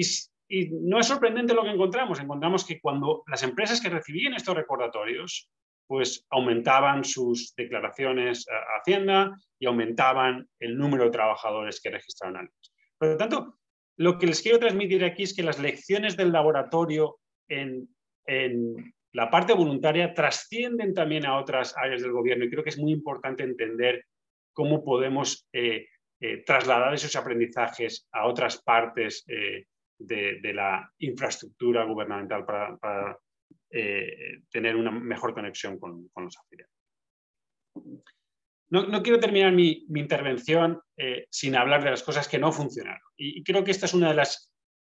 no es sorprendente lo que encontramos. Encontramos que cuando las empresas que recibían estos recordatorios, pues aumentaban sus declaraciones a Hacienda y aumentaban el número de trabajadores que registraron antes. Por lo tanto, lo que les quiero transmitir aquí es que las lecciones del laboratorio en, la parte voluntaria trascienden también a otras áreas del gobierno y creo que es muy importante entender cómo podemos eh, eh, trasladar esos aprendizajes a otras partes eh, de, la infraestructura gubernamental para, eh, tener una mejor conexión con, los afiliados. No, quiero terminar mi, intervención sin hablar de las cosas que no funcionaron. Y, creo que esta es una de las,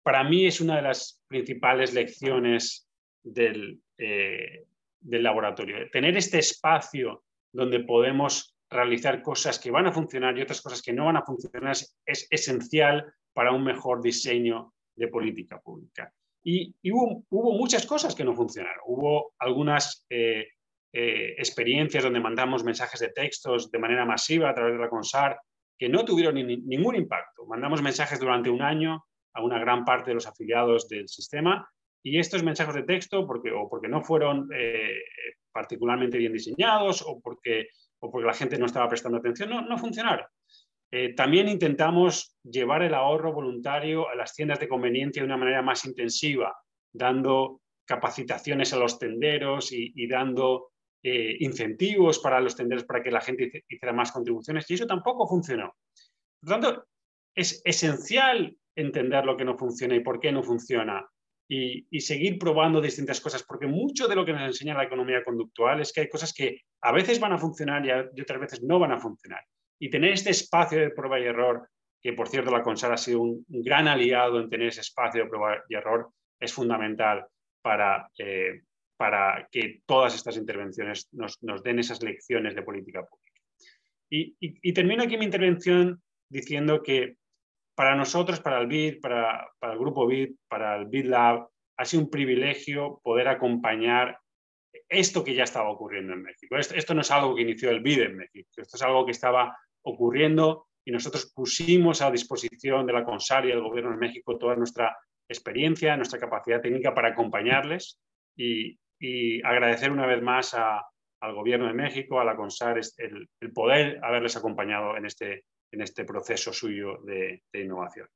para mí es una de las principales lecciones del, del laboratorio. Tener este espacio donde podemos realizar cosas que van a funcionar y otras cosas que no van a funcionar es, esencial para un mejor diseño de política pública. Y, hubo, muchas cosas que no funcionaron. Hubo algunas eh, eh, experiencias donde mandamos mensajes de textos de manera masiva a través de la CONSAR que no tuvieron ningún impacto. Mandamos mensajes durante un año a una gran parte de los afiliados del sistema y estos mensajes de texto, porque, o porque no fueron eh, particularmente bien diseñados o porque o porque la gente no estaba prestando atención, no, no funcionaron. Eh, también intentamos llevar el ahorro voluntario a las tiendas de conveniencia de una manera más intensiva, dando capacitaciones a los tenderos y, dando eh, incentivos para los tenderos para que la gente hiciera más contribuciones, y eso tampoco funcionó. Por lo tanto, es esencial entender lo que no funciona y por qué no funciona y, seguir probando distintas cosas, porque mucho de lo que nos enseña la economía conductual es que hay cosas que a veces van a funcionar y, otras veces no van a funcionar. Y tener este espacio de prueba y error, que por cierto la CONSAR ha sido un, gran aliado en tener ese espacio de prueba y error, es fundamental para, eh, para que todas estas intervenciones nos, den esas lecciones de política pública. Y, y termino aquí mi intervención diciendo que para nosotros, para el BID, para, el grupo BID, para el BID Lab, ha sido un privilegio poder acompañar esto que ya estaba ocurriendo en México. Esto, no es algo que inició el BID en México, esto es algo que estaba ocurriendo y nosotros pusimos a disposición de la CONSAR y del Gobierno de México toda nuestra experiencia, nuestra capacidad técnica para acompañarles y, agradecer una vez más al Gobierno de México, a la CONSAR, el, el, poder haberles acompañado en este, en este proceso suyo de, innovación.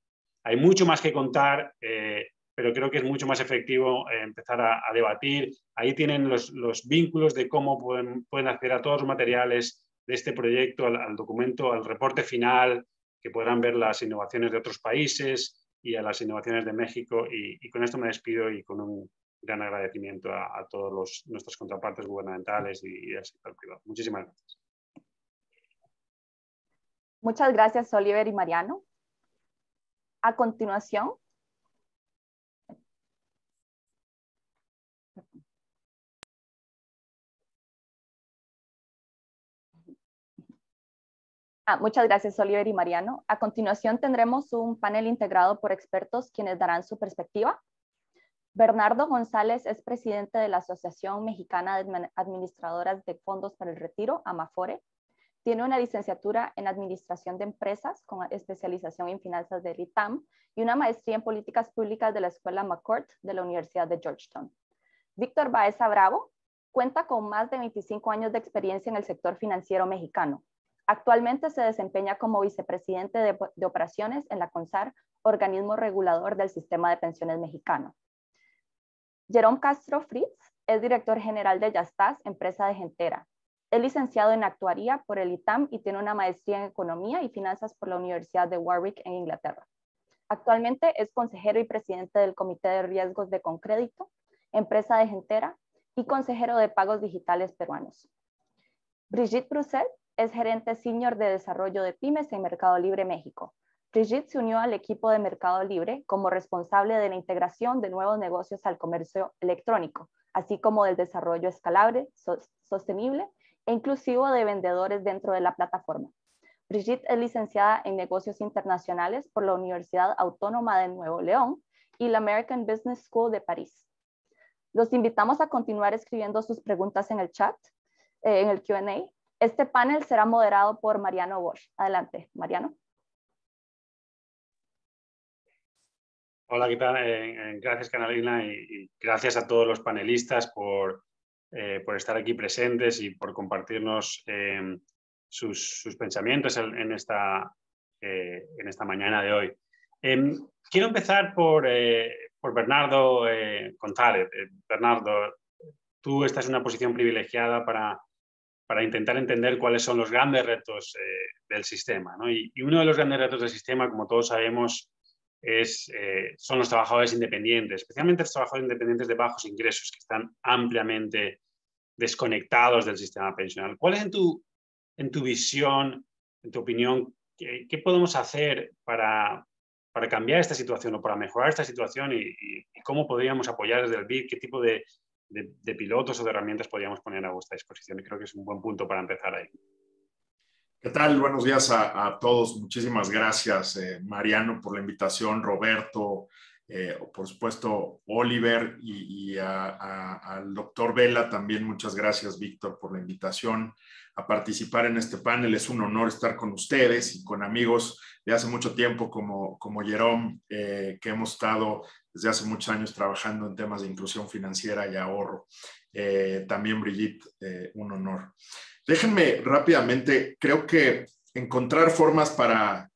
Hay mucho más que contar, eh, pero creo que es mucho más efectivo eh, empezar a, debatir. Ahí tienen los, vínculos de cómo pueden, pueden, acceder a todos los materiales de este proyecto, al, documento, al reporte final, que podrán ver las innovaciones de otros países y a las innovaciones de México. Y, con esto me despido y con un gran agradecimiento a, todos los, nuestras contrapartes gubernamentales y, y al sector privado. Muchísimas gracias. Muchas gracias, Oliver y Mariano. A continuación, Ah, muchas gracias, Oliver y Mariano. A continuación tendremos un panel integrado por expertos quienes darán su perspectiva. Bernardo González es presidente de la Asociación Mexicana de Administradoras de Fondos para el Retiro, AMAFORE, tiene una licenciatura en Administración de Empresas con especialización en finanzas del ITAM y una maestría en Políticas Públicas de la Escuela McCourt de la Universidad de Georgetown. Víctor Baeza Bravo cuenta con más de 25 años de experiencia en el sector financiero mexicano. Actualmente se desempeña como vicepresidente de, operaciones en la CONSAR, organismo regulador del sistema de pensiones mexicano. Jerome Castro Fritz es director general de Yastas, empresa de Gentera, es licenciado en actuaría por el ITAM y tiene una maestría en economía y finanzas por la Universidad de Warwick en Inglaterra. Actualmente es consejero y presidente del Comité de Riesgos de Concrédito, empresa de Gentera y consejero de pagos digitales peruanos. Brigitte Brusset es gerente senior de desarrollo de pymes en Mercado Libre México. Brigitte se unió al equipo de Mercado Libre como responsable de la integración de nuevos negocios al comercio electrónico, así como del desarrollo escalable, sostenible e inclusivo de vendedores dentro de la plataforma. Brigitte es licenciada en negocios internacionales por la Universidad Autónoma de Nuevo León y la American Business School de París. Los invitamos a continuar escribiendo sus preguntas en el chat, eh, en el Q&A. Este panel será moderado por Mariano Bosch. Adelante, Mariano. Hola, ¿qué tal? Eh, eh, gracias, Carolina, y, gracias a todos los panelistas por, eh, por estar aquí presentes y por compartirnos eh, sus, pensamientos en, esta, eh, en esta mañana de hoy. Em, quiero empezar por, por Bernardo González. Bernardo, tú estás en una posición privilegiada para, para intentar entender cuáles son los grandes retos del sistema. Y, uno de los grandes retos del sistema, como todos sabemos, es, son los trabajadores independientes, especialmente los trabajadores independientes de bajos ingresos, que están ampliamente desconectados del sistema pensional. ¿Cuál es en tu, en tu visión, en tu opinión, qué, podemos hacer para, para, cambiar esta situación o para mejorar esta situación y, cómo podríamos apoyar desde el BID? ¿Qué tipo de, de, pilotos o de herramientas podríamos poner a vuestra disposición? Y creo que es un buen punto para empezar ahí. ¿Qué tal? Buenos días a, todos. Muchísimas gracias, eh, Mariano, por la invitación, Roberto, eh, por supuesto, Oliver y, al doctor Vela también. Muchas gracias, Víctor, por la invitación a participar en este panel. Es un honor estar con ustedes y con amigos de hace mucho tiempo como, como Jerome, eh, que hemos estado desde hace muchos años trabajando en temas de inclusión financiera y ahorro. Eh, también Brigitte, un honor. Déjenme rápidamente, creo que encontrar formas para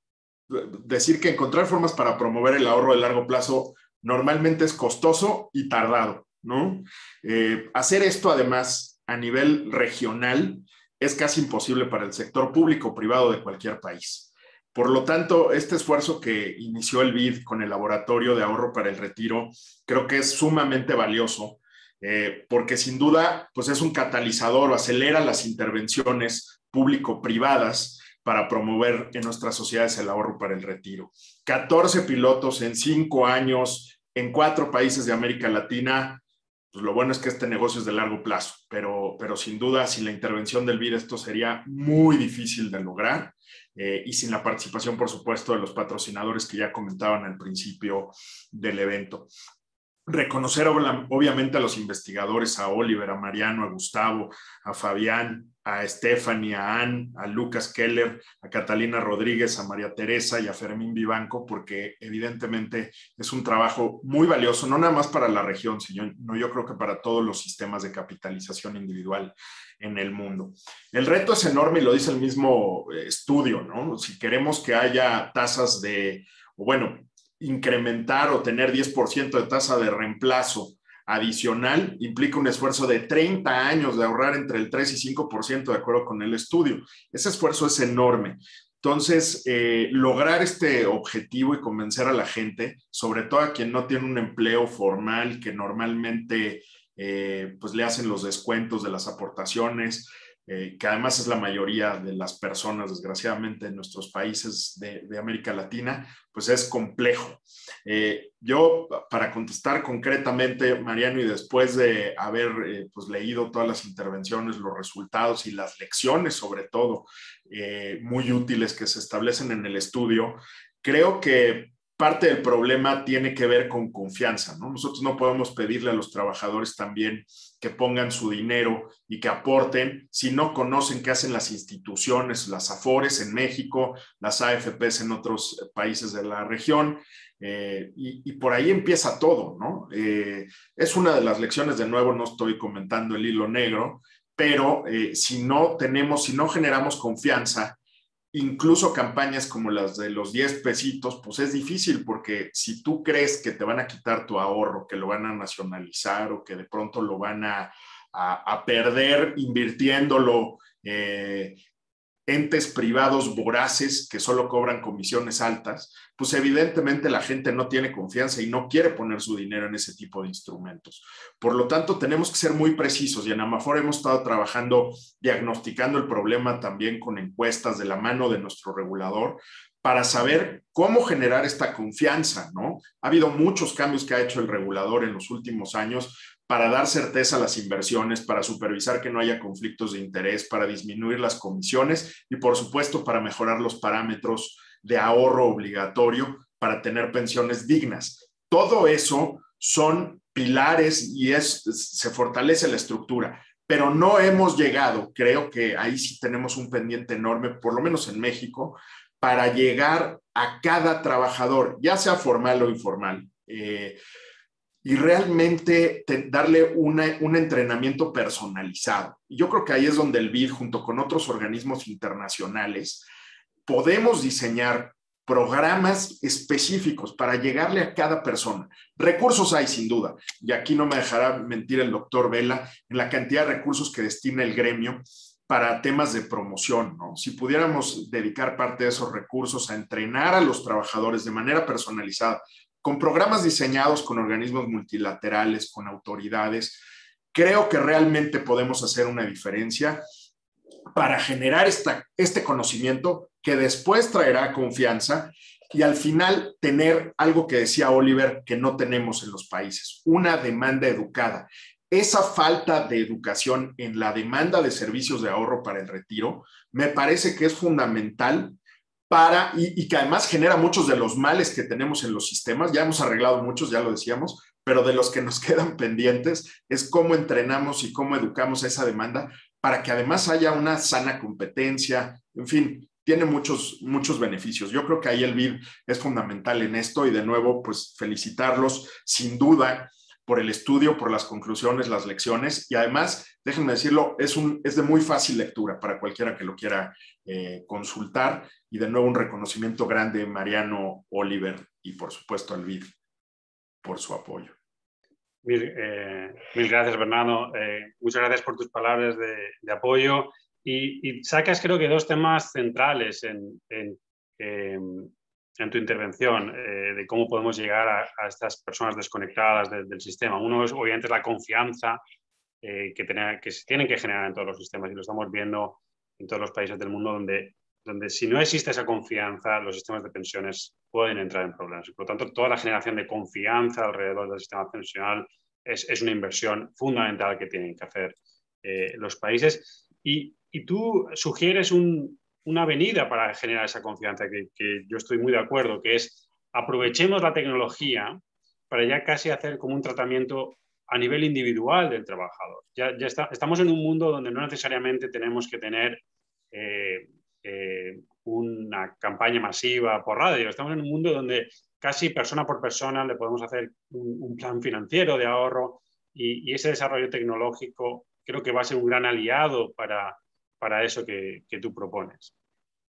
decir que encontrar formas para promover el ahorro de largo plazo normalmente es costoso y tardado, ¿no? Eh, hacer esto además a nivel regional es casi imposible para el sector público o privado de cualquier país. Por lo tanto, este esfuerzo que inició el BID con el Laboratorio de Ahorro para el Retiro creo que es sumamente valioso eh, porque sin duda pues es un catalizador o acelera las intervenciones público-privadas para promover en nuestras sociedades el ahorro para el retiro. 14 pilotos en cinco años en cuatro países de América Latina. Pues lo bueno es que este negocio es de largo plazo, pero, pero sin duda sin la intervención del BID esto sería muy difícil de lograr eh, y sin la participación, por supuesto, de los patrocinadores que ya comentaban al principio del evento reconocer obviamente a los investigadores, a Oliver, a Mariano, a Gustavo, a Fabián, a Stephanie, a Ann, a Lucas Keller, a Catalina Rodríguez, a María Teresa y a Fermín Vivanco, porque evidentemente es un trabajo muy valioso, no nada más para la región, sino yo creo que para todos los sistemas de capitalización individual en el mundo. El reto es enorme y lo dice el mismo eh, estudio, ¿no? Si queremos que haya tasas de, bueno, incrementar o tener 10% de tasa de reemplazo adicional implica un esfuerzo de 30 años de ahorrar entre el 3 y 5% de acuerdo con el estudio. Ese esfuerzo es enorme. Entonces, eh, lograr este objetivo y convencer a la gente, sobre todo a quien no tiene un empleo formal, que normalmente eh, pues le hacen los descuentos de las aportaciones, eh, que además es la mayoría de las personas, desgraciadamente, en nuestros países de, América Latina, pues es complejo. Eh, yo, para contestar concretamente, Mariano, y después de haber eh, pues, leído todas las intervenciones, los resultados y las lecciones, sobre todo, muy útiles que se establecen en el estudio, creo que parte del problema tiene que ver con confianza, ¿no? Nosotros no podemos pedirle a los trabajadores también que pongan su dinero y que aporten si no conocen qué hacen las instituciones, las AFORES en México, las AFPs en otros países de la región. Eh, y, por ahí empieza todo, ¿no? Eh, es una de las lecciones, de nuevo, no estoy comentando el hilo negro, pero eh, si no tenemos, si no generamos confianza, incluso campañas como las de los 10 pesitos, pues es difícil porque si tú crees que te van a quitar tu ahorro, que lo van a nacionalizar o que de pronto lo van a, perder invirtiéndolo eh, entes privados voraces que solo cobran comisiones altas, pues evidentemente la gente no tiene confianza y no quiere poner su dinero en ese tipo de instrumentos. Por lo tanto, tenemos que ser muy precisos y en Amafor hemos estado trabajando, diagnosticando el problema también con encuestas de la mano de nuestro regulador para saber cómo generar esta confianza, ¿no? Ha habido muchos cambios que ha hecho el regulador en los últimos años, para dar certeza a las inversiones, para supervisar que no haya conflictos de interés, para disminuir las comisiones y, por supuesto, para mejorar los parámetros de ahorro obligatorio para tener pensiones dignas. Todo eso son pilares y se fortalece la estructura, pero no hemos llegado, creo que ahí sí tenemos un pendiente enorme, por lo menos en México, para llegar a cada trabajador, ya sea formal o informal. Eh, y realmente darle un entrenamiento personalizado. Yo creo que ahí es donde el BID, junto con otros organismos internacionales, podemos diseñar programas específicos para llegarle a cada persona. Recursos hay sin duda, y aquí no me dejará mentir el doctor Vela en la cantidad de recursos que destina el gremio para temas de promoción, ¿no? Si pudiéramos dedicar parte de esos recursos a entrenar a los trabajadores de manera personalizada, con programas diseñados con organismos multilaterales, con autoridades, creo que realmente podemos hacer una diferencia para generar este conocimiento que después traerá confianza y al final tener algo que decía Oliver que no tenemos en los países, una demanda educada. Esa falta de educación en la demanda de servicios de ahorro para el retiro me parece que es fundamental para, y, que además genera muchos de los males que tenemos en los sistemas. Ya hemos arreglado muchos, ya lo decíamos, pero de los que nos <laughs> quedan pendientes es cómo entrenamos y cómo educamos esa demanda para que además haya una sana competencia, en fin, tiene muchos, muchos beneficios. Yo creo que ahí el BID es fundamental en esto y de nuevo, pues felicitarlos sin duda por el estudio, por las conclusiones, las lecciones y además, déjenme decirlo, es, un, es de muy fácil lectura para cualquiera que lo quiera eh, consultar y de nuevo un reconocimiento grande Mariano, Oliver y por supuesto al BID por su apoyo. Mil, eh, gracias, Bernardo. Eh, muchas gracias por tus palabras de, apoyo. Y, sacas, creo que, dos temas centrales en, en, em, en tu intervención eh, de cómo podemos llegar a, estas personas desconectadas del sistema. Uno es, obviamente, la confianza que, que se tienen que generar en todos los sistemas y lo estamos viendo en todos los países del mundo donde donde si no existe esa confianza, los sistemas de pensiones pueden entrar en problemas. Por lo tanto, toda la generación de confianza alrededor del sistema pensional es, es una inversión fundamental que tienen que hacer eh, los países. Y, y tú sugieres un, una avenida para generar esa confianza, que, yo estoy muy de acuerdo, que es aprovechemos la tecnología para ya casi hacer como un tratamiento a nivel individual del trabajador. Ya, ya estamos en un mundo donde no necesariamente tenemos que tener eh, eh, una campaña masiva por radio. Estamos en un mundo donde casi persona por persona le podemos hacer un, plan financiero de ahorro y, ese desarrollo tecnológico creo que va a ser un gran aliado para, para eso que, que tú propones.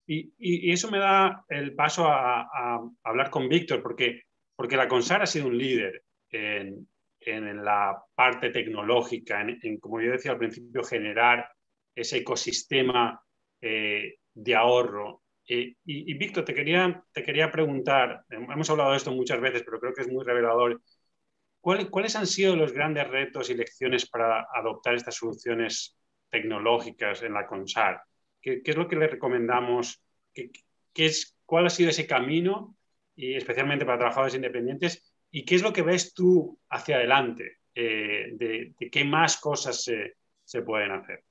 Y, y, eso me da el paso a, a hablar con Víctor, porque, porque la CONSAR ha sido un líder en, en la parte tecnológica, en, como yo decía al principio, generar ese ecosistema eh, de ahorro. Eh, y, Víctor, te quería, te quería preguntar, hemos hablado de esto muchas veces, pero creo que es muy revelador. ¿Cuáles han sido los grandes retos y lecciones para adoptar estas soluciones tecnológicas en la CONSAR? ¿Qué, es lo que le recomendamos? ¿Qué, es, ¿Cuál ha sido ese camino, y especialmente para trabajadores independientes? ¿Y qué es lo que ves tú hacia adelante? Eh, de, qué más cosas se, pueden hacer?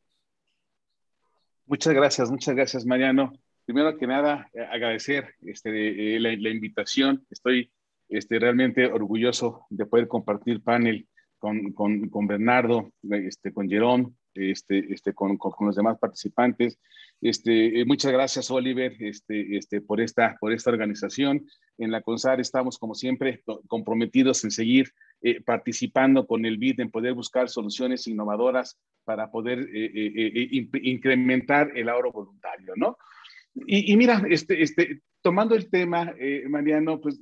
Muchas gracias, muchas gracias, Mariano. Primero que nada, eh, agradecer este, eh, la, invitación. Estoy este, realmente orgulloso de poder compartir panel con, con, con Bernardo, este, con Jerón, este, este, con, con, los demás participantes. Este, eh, muchas gracias, Oliver, este, este, por, esta, por esta organización. En la CONSAR estamos, como siempre, comprometidos en seguir eh, participando con el BID, en poder buscar soluciones innovadoras para poder eh, incrementar el ahorro voluntario, ¿no? Y, y mira, este, este, tomando el tema, Mariano, pues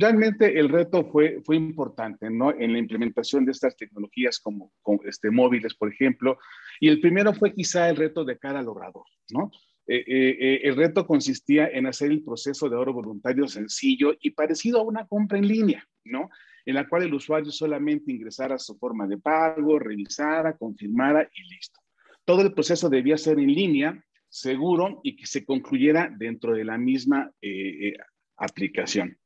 Realmente el reto fue, fue importante ¿no? en la implementación de estas tecnologías como, este, móviles, por ejemplo, y el primero fue quizá el reto de cara al ahorrador. ¿no? Eh, eh, eh, el reto consistía en hacer el proceso de ahorro voluntario sencillo y parecido a una compra en línea, ¿no? en la cual el usuario solamente ingresara su forma de pago, revisara, confirmara y listo. Todo el proceso debía ser en línea, seguro y que se concluyera dentro de la misma aplicación.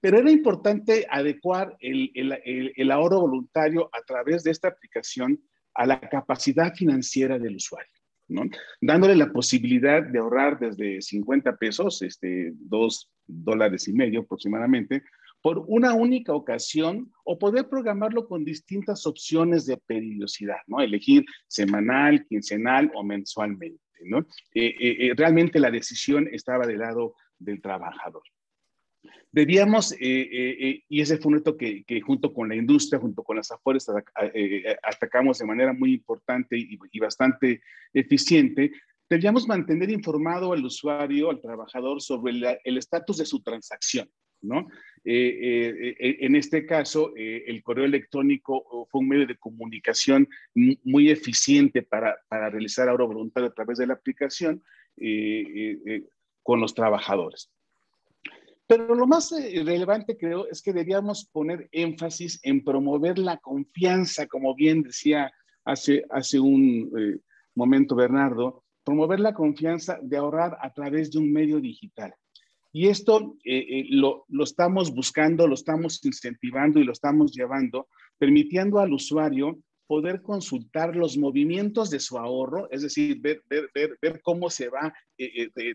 Pero era importante adecuar el, ahorro voluntario a través de esta aplicación a la capacidad financiera del usuario, ¿no? dándole la posibilidad de ahorrar desde 50 pesos, este, 2 dólares y medio aproximadamente, por una única ocasión o poder programarlo con distintas opciones de periodicidad, ¿no? Elegir semanal, quincenal o mensualmente, ¿no? Eh, eh, eh, realmente la decisión estaba del lado del trabajador. Debíamos, eh, eh, eh, y ese fue un reto que, junto con la industria, junto con las AFORES, atacamos de manera muy importante y, bastante eficiente, debíamos mantener informado al usuario, al trabajador, sobre el estatus de su transacción. ¿no? en este caso, el correo electrónico fue un medio de comunicación muy eficiente para, para realizar ahorro voluntario a través de la aplicación con los trabajadores. Pero lo más eh, relevante creo es que debíamos poner énfasis en promover la confianza, como bien decía hace, hace un eh, momento Bernardo, promover la confianza de ahorrar a través de un medio digital. Y esto eh, lo, lo, estamos buscando, lo estamos incentivando y lo estamos llevando, permitiendo al usuario poder consultar los movimientos de su ahorro, es decir, ver, ver, ver, ver cómo se va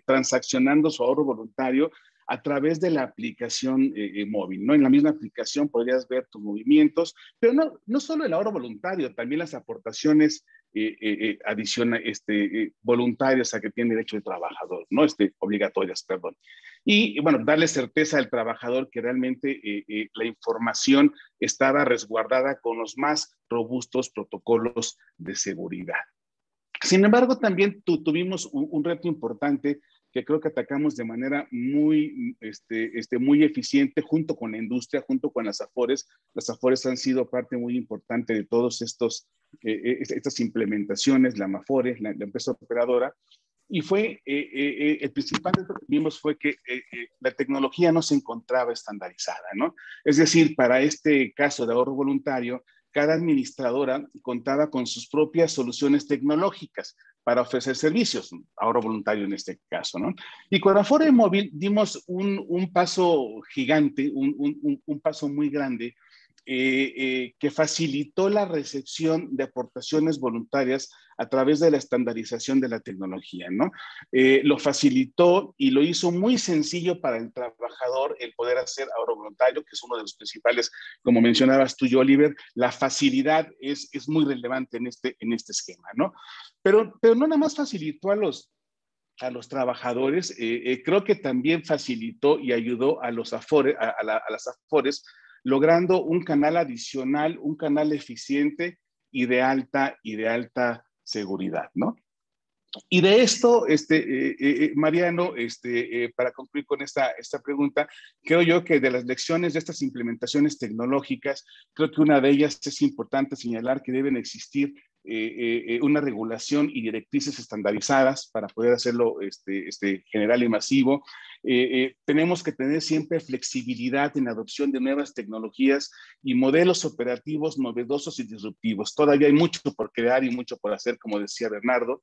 transaccionando su ahorro voluntario a través de la aplicación eh, eh, móvil, ¿no? En la misma aplicación podrías ver tus movimientos, pero no, no solo el ahorro voluntario, también las aportaciones eh, adicionales, este, voluntarias a que tiene derecho el trabajador, ¿no? Este, obligatorias, perdón. Y, bueno, darle certeza al trabajador que realmente la información estaba resguardada con los más robustos protocolos de seguridad. Sin embargo, también tuvimos un, reto importante que creo que atacamos de manera muy, este, este, muy eficiente junto con la industria, junto con las AFORES. Las AFORES han sido parte muy importante de todas eh, eh, estas implementaciones, la AMAFORE, la, empresa operadora, y fue, eh, el principal reto que vimos fue que la tecnología no se encontraba estandarizada, ¿no? Es decir, para este caso de ahorro voluntario, cada administradora contaba con sus propias soluciones tecnológicas para ofrecer servicios, ahorro voluntario en este caso, ¿no? Y con Afore Móvil dimos un, paso gigante, un, paso muy grande eh, eh, que facilitó la recepción de aportaciones voluntarias a través de la estandarización de la tecnología, ¿no? Eh, lo facilitó y lo hizo muy sencillo para el trabajador el poder hacer ahorro voluntario, que es uno de los principales, como mencionabas tú, Oliver, la facilidad es, es muy relevante en este, en este esquema, ¿no? Pero, pero no nada más facilitó a los, a los trabajadores, creo que también facilitó y ayudó a los afores, a, a las afores logrando un canal adicional, un canal eficiente y de alta y de alta seguridad, ¿no? Y de esto, este, eh, eh, eh, Mariano, este, para concluir con esta, esta pregunta, creo yo que de las lecciones de estas implementaciones tecnológicas, creo que una de ellas es importante señalar que deben existir una regulación y directrices estandarizadas para poder hacerlo este, este, general y masivo. tenemos que tener siempre flexibilidad en la adopción de nuevas tecnologías y modelos operativos novedosos y disruptivos. Todavía hay mucho por crear y mucho por hacer, como decía Bernardo.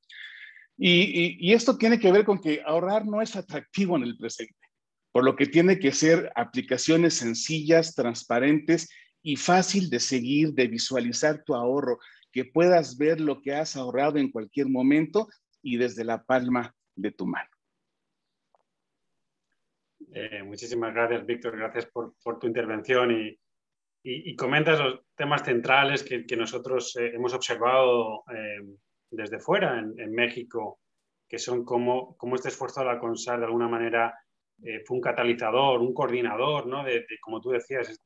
Y, esto tiene que ver con que ahorrar no es atractivo en el presente, por lo que tiene que ser aplicaciones sencillas, transparentes y fácil de seguir, de visualizar tu ahorro, que puedas ver lo que has ahorrado en cualquier momento y desde la palma de tu mano. Eh, muchísimas gracias, Víctor. Gracias por, tu intervención y, y, comentas los temas centrales que, nosotros eh, hemos observado. Eh, desde fuera, en, México, que son como, como, este esfuerzo de la CONSAR de alguna manera eh, fue un catalizador, un coordinador, ¿no? De, como tú decías,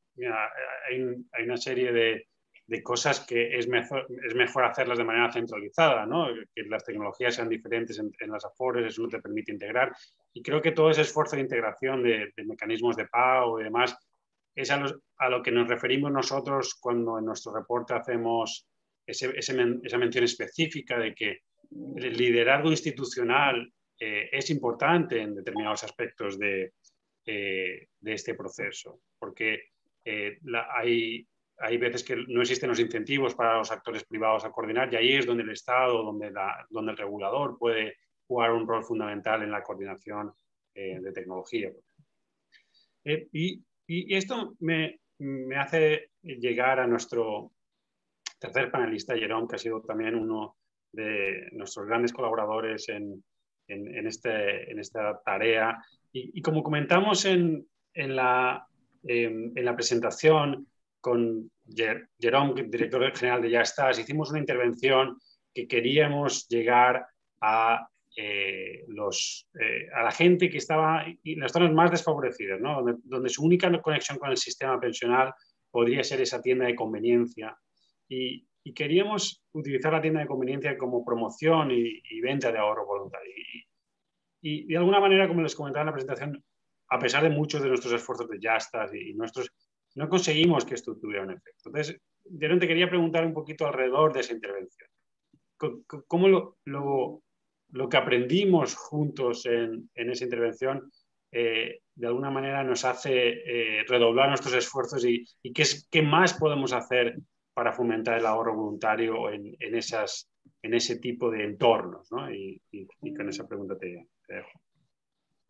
hay, hay, una serie de, de, cosas que es mejor, es mejor hacerlas de manera centralizada, ¿no? que las tecnologías sean diferentes en, las AFORES, eso no te permite integrar. Y creo que todo ese esfuerzo de integración de, mecanismos de pago y demás es a, lo que nos referimos nosotros cuando en nuestro reporte hacemos esa mención específica de que el liderazgo institucional eh, es importante en determinados aspectos de, eh, de este proceso, porque eh, hay, hay veces que no existen los incentivos para los actores privados a coordinar y ahí es donde el Estado, donde, donde el regulador puede jugar un rol fundamental en la coordinación de tecnología. Y, y, esto me, me hace llegar a nuestro, tercer panelista, Jerón, que ha sido también uno de nuestros grandes colaboradores en, en, este, en esta tarea. Y, como comentamos en, en la, en, la presentación con Jerón, director general de Ya Estás, hicimos una intervención que queríamos llegar a, eh, los, eh, a la gente que estaba en las zonas más desfavorecidas, ¿no? donde, donde, su única conexión con el sistema pensional podría ser esa tienda de conveniencia y, queríamos utilizar la tienda de conveniencia como promoción y, venta de ahorro voluntario. Y, de alguna manera, como les comentaba en la presentación, a pesar de muchos de nuestros esfuerzos de Jastas y, nuestros, no conseguimos que esto tuviera un efecto. Entonces, yo te quería preguntar un poquito alrededor de esa intervención. ¿Cómo lo, lo, que aprendimos juntos en, en esa intervención eh, de alguna manera nos hace eh, redoblar nuestros esfuerzos y, y qué, es, qué más podemos hacer para fomentar el ahorro voluntario en, en, esas, en ese tipo de entornos. ¿no? Y, con esa pregunta te, dejo.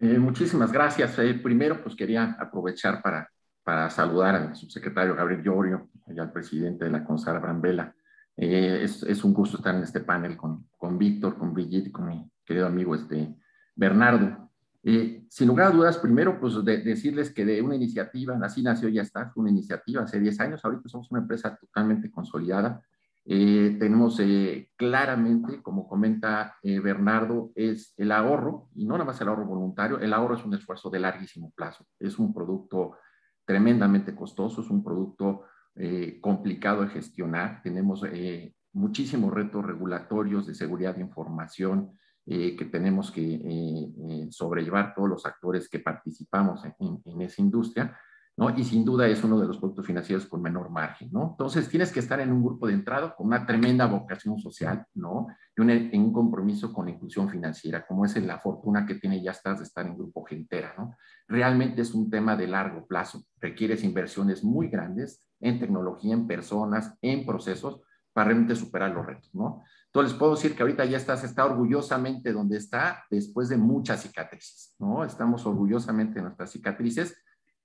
Eh, muchísimas gracias. Primero, pues quería aprovechar para, para saludar al subsecretario Gabriel Llorio y al presidente de la CONSAR, Brambela. Eh, es, es, un gusto estar en este panel con, con Víctor, con Brigitte con mi querido amigo este, Bernardo. Eh, sin lugar a dudas, primero, pues decirles que de una iniciativa, así nació ya está, una iniciativa hace 10 años, ahorita somos una empresa totalmente consolidada. Eh, tenemos eh, claramente, como comenta Bernardo, es el ahorro, y no nada más el ahorro voluntario, el ahorro es un esfuerzo de larguísimo plazo, es un producto tremendamente costoso, es un producto complicado de gestionar, tenemos muchísimos retos regulatorios de seguridad de información, eh, que tenemos que eh, eh, sobrellevar todos los actores que participamos en, esa industria, ¿no? Y sin duda es uno de los productos financieros con menor margen, ¿no? Entonces tienes que estar en un grupo de entrada con una tremenda vocación social, ¿no? Y un, en un compromiso con la inclusión financiera, como es la fortuna que tiene ya estás de estar en grupo Gentera, ¿no? Realmente es un tema de largo plazo, requieres inversiones muy grandes en tecnología, en personas, en procesos, para realmente superar los retos, ¿no? Entonces puedo decir que ahorita ya estás, está orgullosamente donde está después de muchas cicatrices, ¿no? Estamos orgullosamente en nuestras cicatrices.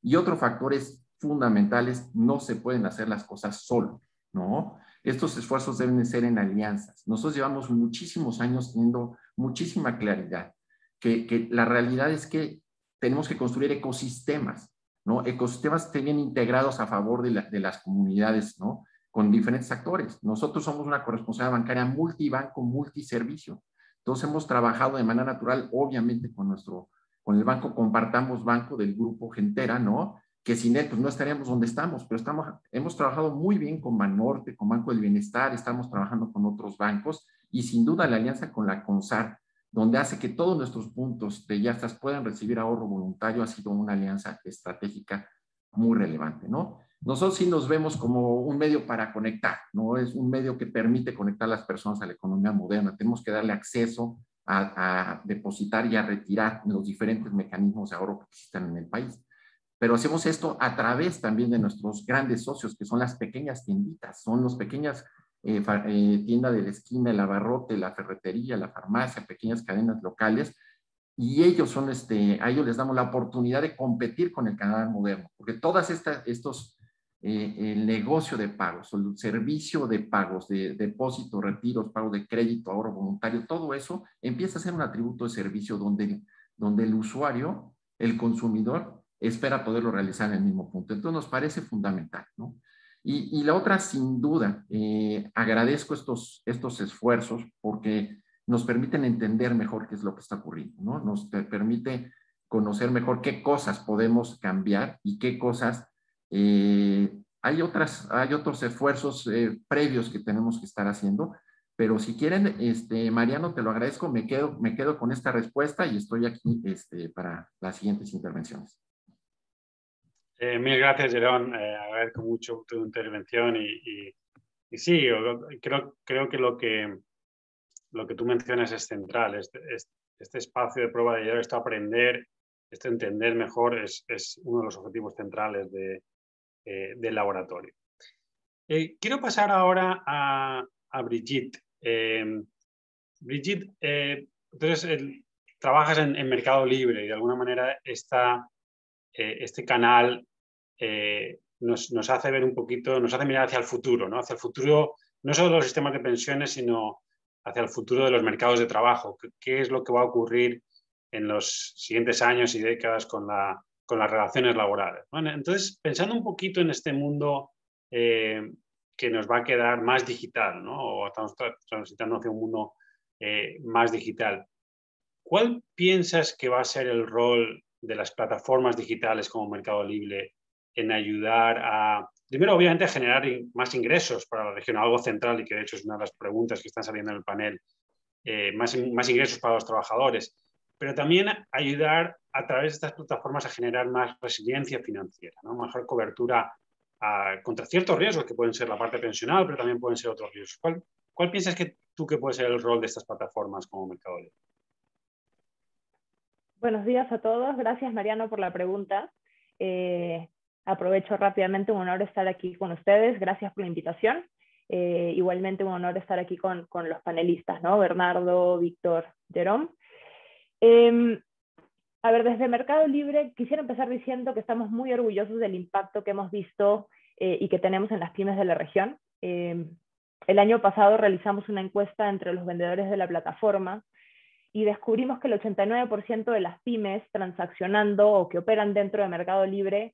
Y otro factor es fundamentales, no se pueden hacer las cosas solo, ¿no? Estos esfuerzos deben ser en alianzas. Nosotros llevamos muchísimos años teniendo muchísima claridad, que, que la realidad es que tenemos que construir ecosistemas, ¿no? Ecosistemas que estén integrados a favor de, de las comunidades, ¿no? Con diferentes actores. Nosotros somos una corresponsabilidad bancaria multibanco, multiservicio. Entonces hemos trabajado de manera natural, obviamente, con nuestro, con el banco, compartamos banco del grupo Gentera, ¿no? Que sin él, pues no estaríamos donde estamos, pero estamos, hemos trabajado muy bien con Banorte, con Banco del Bienestar, estamos trabajando con otros bancos y sin duda la alianza con la CONSAR donde hace que todos nuestros puntos de Yastas puedan recibir ahorro voluntario, ha sido una alianza estratégica muy relevante, ¿no? Nosotros sí nos vemos como un medio para conectar, ¿no? Es un medio que permite conectar a las personas a la economía moderna. Tenemos que darle acceso a, depositar y a retirar los diferentes mecanismos de ahorro que existen en el país. Pero hacemos esto a través también de nuestros grandes socios, que son las pequeñas tienditas, son los pequeñas eh, eh, tienda de la esquina, el abarrote, la ferretería, la farmacia, pequeñas cadenas locales, y ellos son, este, a ellos les damos la oportunidad de competir con el canal moderno, porque todas estas, estos, eh, el negocio de pagos, el servicio de pagos, de depósito, retiros, pago de crédito, ahorro voluntario, todo eso empieza a ser un atributo de servicio donde, donde el usuario, el consumidor, espera poderlo realizar en el mismo punto. Entonces nos parece fundamental, ¿no? Y, la otra, sin duda, eh, agradezco estos, estos esfuerzos porque nos permiten entender mejor qué es lo que está ocurriendo, ¿no? Nos permite conocer mejor qué cosas podemos cambiar y qué cosas... Eh, hay, otras, hay otros esfuerzos eh, previos que tenemos que estar haciendo, pero si quieren, este, Mariano, te lo agradezco, me quedo, me quedo con esta respuesta y estoy aquí este, para las siguientes intervenciones. Eh, mil gracias, Jerón. Eh, agradezco mucho tu intervención y, y, sí, creo, creo que lo que lo que tú mencionas es central. Este, este espacio de prueba de hierro, este aprender, este entender mejor es, es uno de los objetivos centrales de, eh, del laboratorio. quiero pasar ahora a, Brigitte. Brigitte, entonces trabajas en, Mercado Libre y de alguna manera esta, este canal eh, nos, nos, hace ver un poquito, nos hace mirar hacia el futuro, ¿no? Hacia el futuro, no solo de los sistemas de pensiones, sino hacia el futuro de los mercados de trabajo. ¿Qué, es lo que va a ocurrir en los siguientes años y décadas con, la, con las relaciones laborales? Entonces, pensando un poquito en este mundo eh, que nos va a quedar más digital, ¿no? O estamos transitando hacia un mundo eh, más digital. ¿Cuál piensas que va a ser el rol de las plataformas digitales como Mercado Libre en ayudar a, primero, obviamente, a generar más ingresos para la región, algo central y que de hecho es una de las preguntas que están saliendo en el panel, eh, más ingresos para los trabajadores, pero también ayudar a través de estas plataformas a generar más resiliencia financiera, ¿no? mejor cobertura contra ciertos riesgos que pueden ser la parte pensional, pero también pueden ser otros riesgos. ¿Cuál, cuál piensas que tú que puede ser el rol de estas plataformas como Mercado Libre? Buenos días a todos. Gracias, Mariano, por la pregunta. Eh, Aprovecho rápidamente, un honor estar aquí con ustedes. Gracias por la invitación. Eh, igualmente un honor estar aquí con, con, los panelistas, ¿no? Bernardo, Víctor, Jerome. Em, a ver, desde Mercado Libre quisiera empezar diciendo que estamos muy orgullosos del impacto que hemos visto eh, y que tenemos en las pymes de la región. Em, el año pasado realizamos una encuesta entre los vendedores de la plataforma y descubrimos que el 89% de las pymes transaccionando o que operan dentro de Mercado Libre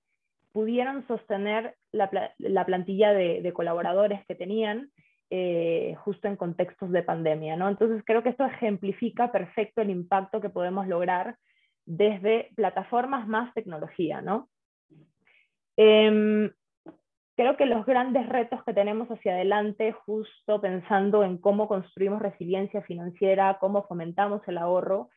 pudieron sostener la, plantilla de, colaboradores que tenían eh, justo en contextos de pandemia. ¿no? Entonces creo que esto ejemplifica perfecto el impacto que podemos lograr desde plataformas más tecnología. ¿no? Em, creo que los grandes retos que tenemos hacia adelante, justo pensando en cómo construimos resiliencia financiera, cómo fomentamos el ahorro,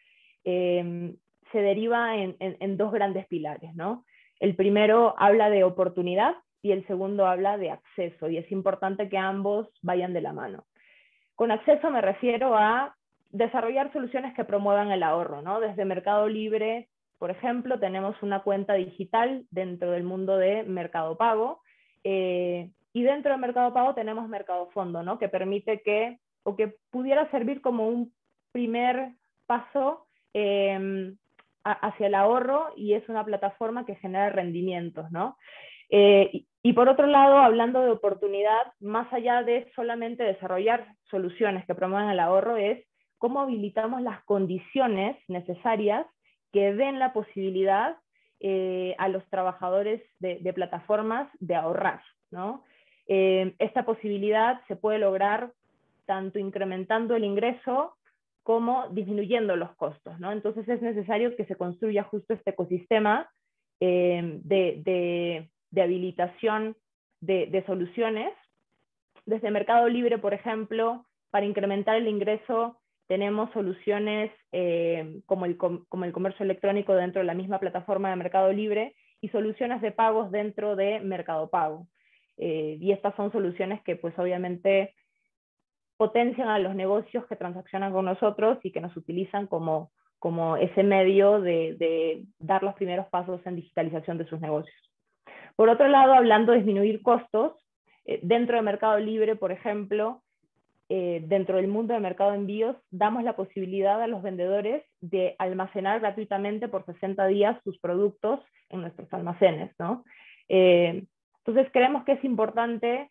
em, se deriva en, en, dos grandes pilares, ¿no? El primero habla de oportunidad y el segundo habla de acceso, y es importante que ambos vayan de la mano. Con acceso me refiero a desarrollar soluciones que promuevan el ahorro, ¿no? Desde Mercado Libre, por ejemplo, tenemos una cuenta digital dentro del mundo de Mercado Pago, eh, y dentro de Mercado Pago tenemos Mercado Fondo, ¿no? Que permite que, o que pudiera servir como un primer paso eh, hacia el ahorro y es una plataforma que genera rendimientos, ¿no? Eh, y por otro lado, hablando de oportunidad, más allá de solamente desarrollar soluciones que promuevan el ahorro, es cómo habilitamos las condiciones necesarias que den la posibilidad eh, a los trabajadores de, plataformas de ahorrar. ¿no? Eh, esta posibilidad se puede lograr tanto incrementando el ingreso como disminuyendo los costos. ¿no? Entonces es necesario que se construya justo este ecosistema de, habilitación de, soluciones. Desde Mercado Libre, por ejemplo, para incrementar el ingreso tenemos soluciones eh, como, el, comercio electrónico dentro de la misma plataforma de Mercado Libre y soluciones de pagos dentro de Mercado Pago. Eh, y estas son soluciones que pues obviamente potencian a los negocios que transaccionan con nosotros y que nos utilizan como ese medio de, dar los primeros pasos en digitalización de sus negocios. Por otro lado, hablando de disminuir costos, eh, dentro de Mercado Libre, por ejemplo, eh, dentro del mundo del mercado de envíos, damos la posibilidad a los vendedores de almacenar gratuitamente por 60 días sus productos en nuestros almacenes. ¿no? Eh, entonces, creemos que es importante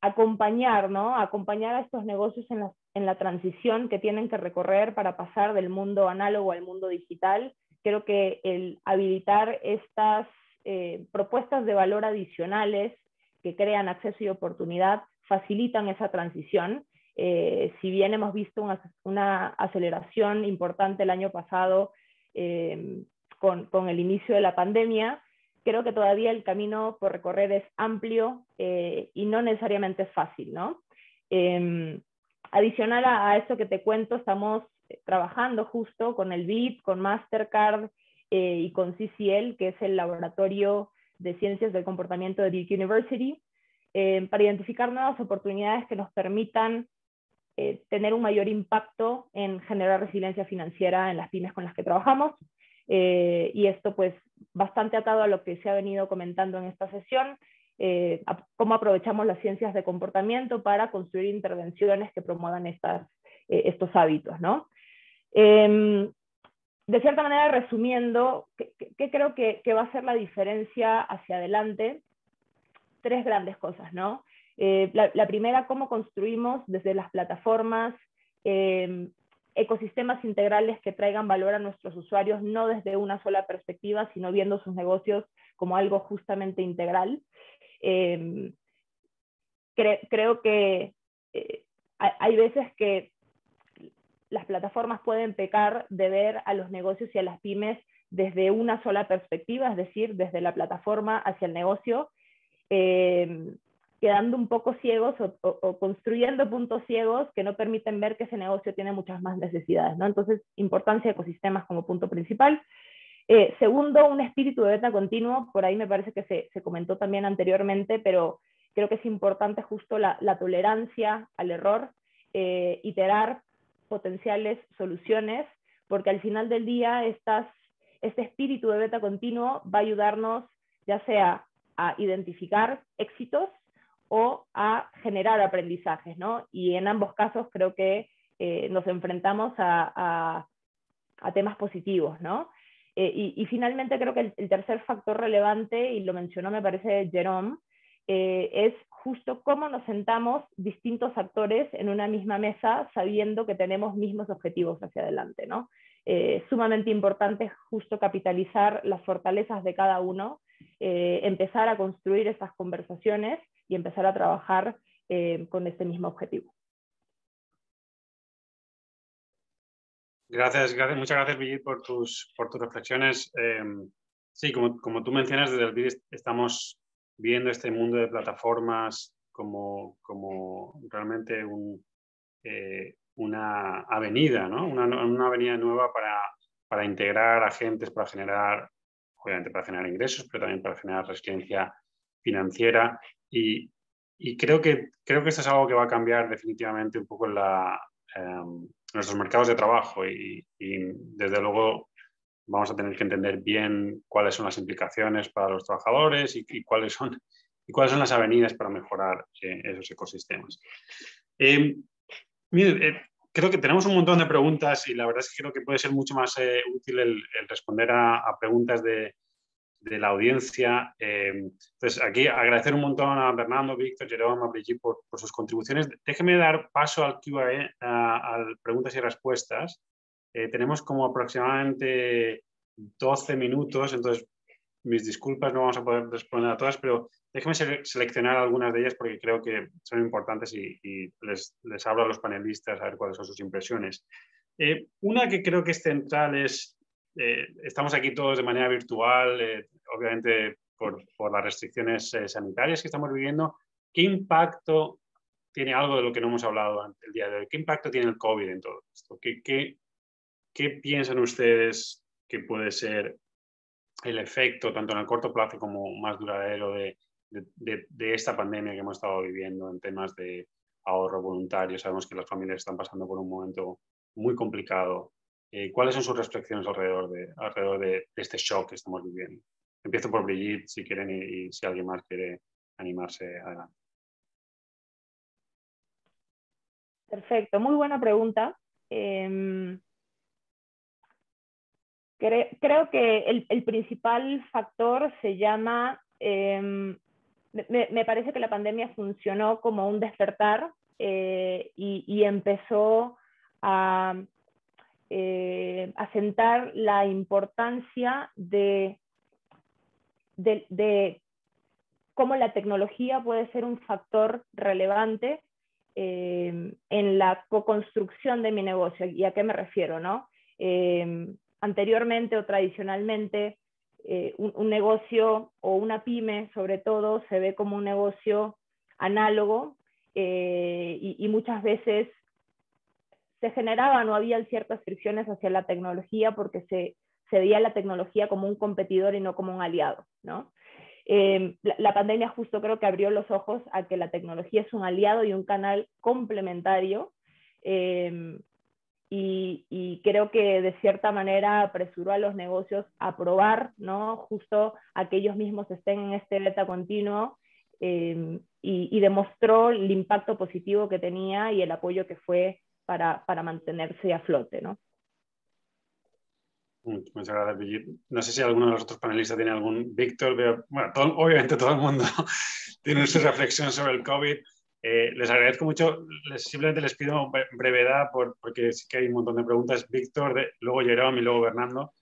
acompañar, acompañar a estos negocios en la, en la transición que tienen que recorrer para pasar del mundo análogo al mundo digital. Creo que el habilitar estas eh, propuestas de valor adicionales que crean acceso y oportunidad facilitan esa transición. Eh, si bien hemos visto una, aceleración importante el año pasado eh, con, el inicio de la pandemia, creo que todavía el camino por recorrer es amplio eh, y no necesariamente fácil. ¿no? Em, adicional a, eso que te cuento, estamos trabajando justo con el BIT, con Mastercard y con CCL, que es el laboratorio de ciencias del comportamiento de Duke University, eh, para identificar nuevas oportunidades que nos permitan eh, tener un mayor impacto en generar resiliencia financiera en las pymes con las que trabajamos. Eh, y esto pues bastante atado a lo que se ha venido comentando en esta sesión, cómo aprovechamos las ciencias de comportamiento para construir intervenciones que promuevan estas, estos hábitos. ¿no? Em, de cierta manera, resumiendo, ¿qué, creo que, va a ser la diferencia hacia adelante? tres grandes cosas, ¿no? Eh, la, primera, cómo construimos desde las plataformas em, ecosistemas integrales que traigan valor a nuestros usuarios, no desde una sola perspectiva, sino viendo sus negocios como algo justamente integral. Em, creo que eh, hay veces que las plataformas pueden pecar de ver a los negocios y a las pymes desde una sola perspectiva, es decir, desde la plataforma hacia el negocio, eh, quedando un poco ciegos o, construyendo puntos ciegos que no permiten ver que ese negocio tiene muchas más necesidades. ¿no? Entonces, importancia de ecosistemas como punto principal. Eh, segundo, un espíritu de beta continuo, por ahí me parece que se, se, comentó también anteriormente, pero creo que es importante justo la, la tolerancia al error, eh, iterar potenciales soluciones, porque al final del día este espíritu de beta continuo va a ayudarnos ya sea a identificar éxitos o a generar aprendizajes, ¿no? Y en ambos casos creo que eh, nos enfrentamos a, temas positivos, ¿no? Eh, y, finalmente creo que el, tercer factor relevante, y lo mencionó me parece Jerome, eh, es justo cómo nos sentamos distintos actores en una misma mesa sabiendo que tenemos mismos objetivos hacia adelante, ¿no? sumamente importante justo capitalizar las fortalezas de cada uno eh, empezar a construir esas conversaciones y empezar a trabajar eh, con este mismo objetivo. Gracias, gracias muchas gracias, Brigitte, por tus, por tus reflexiones. Eh, sí, como, como, tú mencionas, desde el BID estamos viendo este mundo de plataformas como, como realmente un, una avenida, ¿no? Una, una, avenida nueva para, para integrar agentes, para generar obviamente para generar ingresos, pero también para generar resiliencia financiera. Y, creo, que, creo que esto es algo que va a cambiar definitivamente un poco la, em, nuestros mercados de trabajo y, desde luego vamos a tener que entender bien cuáles son las implicaciones para los trabajadores y, cuáles, son, y cuáles son las avenidas para mejorar eh, esos ecosistemas. Em, eh, creo que tenemos un montón de preguntas y la verdad es que creo que puede ser mucho más eh, útil el, responder a, preguntas de, de la audiencia. entonces, aquí agradecer un montón a Fernando, Víctor, Jerome, a Brigitte por, por, sus contribuciones. Déjeme dar paso al QA, a, a preguntas y respuestas. Tenemos como aproximadamente 12 minutos, entonces mis disculpas, no vamos a poder responder a todas, pero déjenme seleccionar algunas de ellas porque creo que son importantes y, les, les, hablo a los panelistas a ver cuáles son sus impresiones. Eh, una que creo que es central es, eh, estamos aquí todos de manera virtual, eh, obviamente por, por, las restricciones sanitarias que estamos viviendo. ¿Qué impacto tiene algo de lo que no hemos hablado el día de hoy? ¿Qué impacto tiene el COVID en todo esto? ¿Qué, qué, qué piensan ustedes que puede ser el efecto, tanto en el corto plazo como más duradero, de, esta pandemia que hemos estado viviendo en temas de ahorro voluntario. Sabemos que las familias están pasando por un momento muy complicado. Eh, ¿Cuáles son sus reflexiones alrededor, de, este shock que estamos viviendo? Empiezo por Brigitte, si quieren, y, si alguien más quiere animarse adelante. Perfecto, muy buena pregunta. Creo que el, principal factor se llama, em, me, parece que la pandemia funcionó como un despertar eh, y, empezó a, eh, sentar la importancia de, de, cómo la tecnología puede ser un factor relevante em, en la co-construcción de mi negocio. ¿Y a qué me refiero? No? Em, anteriormente o tradicionalmente eh, un, negocio o una pyme, sobre todo, se ve como un negocio análogo eh, y, muchas veces se generaban o había ciertas fricciones hacia la tecnología porque se, veía la tecnología como un competidor y no como un aliado. ¿no? Eh, la, pandemia justo creo que abrió los ojos a que la tecnología es un aliado y un canal complementario y, creo que de cierta manera apresuró a los negocios a probar, ¿no? Justo a que ellos mismos estén en este beta continuo eh, y, demostró el impacto positivo que tenía y el apoyo que fue para, para mantenerse a flote, ¿no? Muchas gracias, Brigitte. No sé si alguno de los otros panelistas tiene algún. Víctor, bueno, obviamente todo el mundo <laughs> tiene su reflexión sobre el COVID. Eh, les agradezco mucho, simplemente les pido brevedad porque sí que hay un montón de preguntas. Víctor, luego Jerome y luego Bernardo.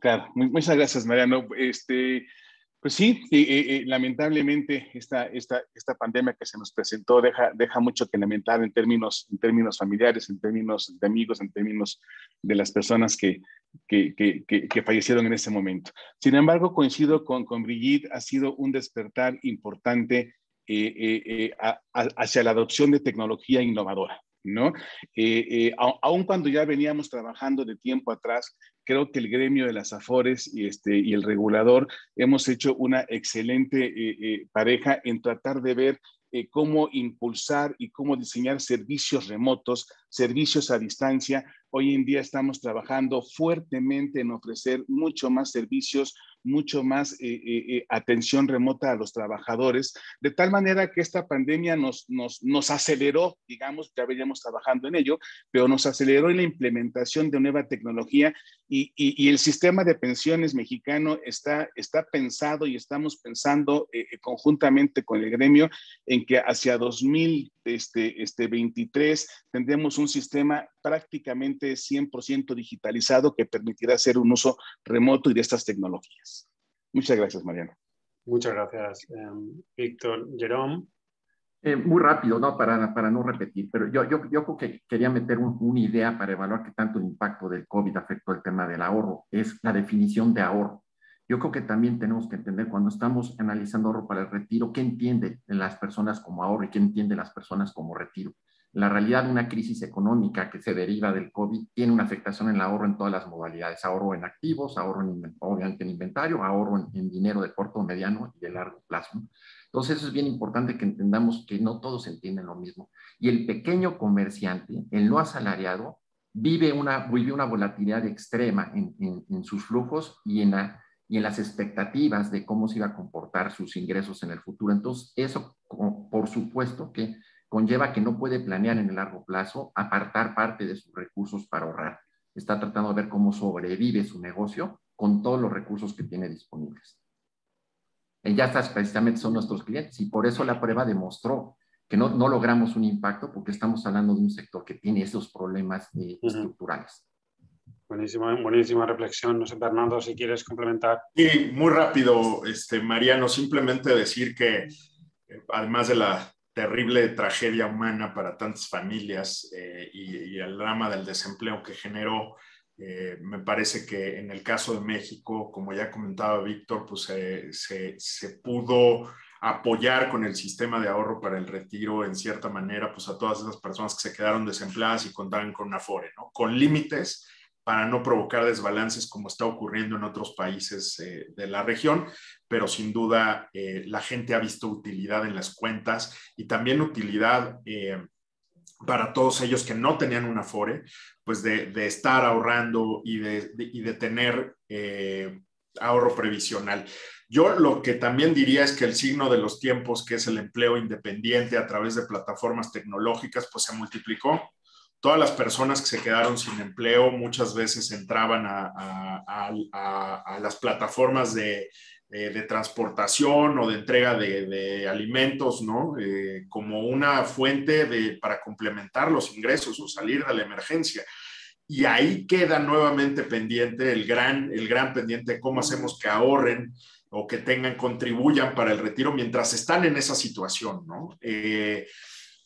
Claro, muchas gracias, Mariano. Este, pues sí, lamentablemente esta, esta, esta pandemia que se nos presentó deja, deja mucho que lamentar en términos, en términos familiares, en términos de amigos, en términos de las personas que, que, que, que fallecieron en ese momento. Sin embargo, coincido con, con Brigitte, ha sido un despertar importante eh, eh, eh, hacia la adopción de tecnología innovadora. ¿no? aun cuando ya veníamos trabajando de tiempo atrás, creo que el gremio de las AFORES y, este, y el regulador hemos hecho una excelente pareja en tratar de ver cómo impulsar y cómo diseñar servicios remotos, servicios a distancia. Hoy en día estamos trabajando fuertemente en ofrecer mucho más servicios mucho más eh, eh, eh, atención remota a los trabajadores, de tal manera que esta pandemia nos, nos, nos aceleró, digamos, ya veníamos trabajando en ello, pero nos aceleró en la implementación de nueva tecnología y, y, el sistema de pensiones mexicano está, está pensado y estamos pensando conjuntamente con el gremio en que hacia 2023 este, este tendremos un sistema prácticamente 100% digitalizado que permitirá hacer un uso remoto y de estas tecnologías. Muchas gracias, Mariano. Muchas gracias, em, Víctor. Jerome. Eh, muy rápido, ¿no? Para, para no repetir, pero yo, yo, yo creo que quería meter una idea para evaluar qué tanto el impacto del COVID afectó el tema del ahorro. Es la definición de ahorro. Yo creo que también tenemos que entender cuando estamos analizando ahorro para el retiro, qué entiende las personas como ahorro y qué entiende las personas como retiro. La realidad de una crisis económica que se deriva del COVID tiene una afectación en el ahorro en todas las modalidades, ahorro en activos, ahorro en, obviamente en inventario, ahorro en, dinero de corto, mediano y de largo plazo. Entonces eso es bien importante que entendamos que no todos entienden lo mismo. Y el pequeño comerciante, el no asalariado, vive una, vive una volatilidad extrema en, en sus flujos y en la y en las expectativas de cómo se iba a comportar sus ingresos en el futuro. Entonces, eso, por supuesto, que conlleva que no puede planear en el largo plazo, apartar parte de sus recursos para ahorrar. Está tratando de ver cómo sobrevive su negocio con todos los recursos que tiene disponibles. ya estas precisamente son nuestros clientes y por eso la prueba demostró que no, no logramos un impacto porque estamos hablando de un sector que tiene esos problemas eh, estructurales. Buenísima, buenísima reflexión. No sé, Bernardo, si quieres complementar. Sí, muy rápido, este, Mariano, simplemente decir que eh, además de la terrible tragedia humana para tantas familias eh, y, el drama del desempleo que generó, eh, me parece que en el caso de México, como ya comentaba Víctor, pues se, se, pudo apoyar con el sistema de ahorro para el retiro en cierta manera, pues a todas esas personas que se quedaron desempleadas y contaban con una FORE, ¿no? Con límites para no provocar desbalances como está ocurriendo en otros países eh, de la región, pero sin duda eh, la gente ha visto utilidad en las cuentas y también utilidad eh, para todos ellos que no tenían una FORE, pues de, estar ahorrando y de, y de tener ahorro previsional. Yo lo que también diría es que el signo de los tiempos, que es el empleo independiente a través de plataformas tecnológicas, pues se multiplicó todas las personas que se quedaron sin empleo muchas veces entraban a, las plataformas de, transportación o de entrega de, alimentos, ¿no? Eh, como una fuente de, para complementar los ingresos o salir de la emergencia. Y ahí queda nuevamente pendiente el gran, el gran pendiente de cómo hacemos que ahorren o que tengan, contribuyan para el retiro mientras están en esa situación, ¿no? Eh,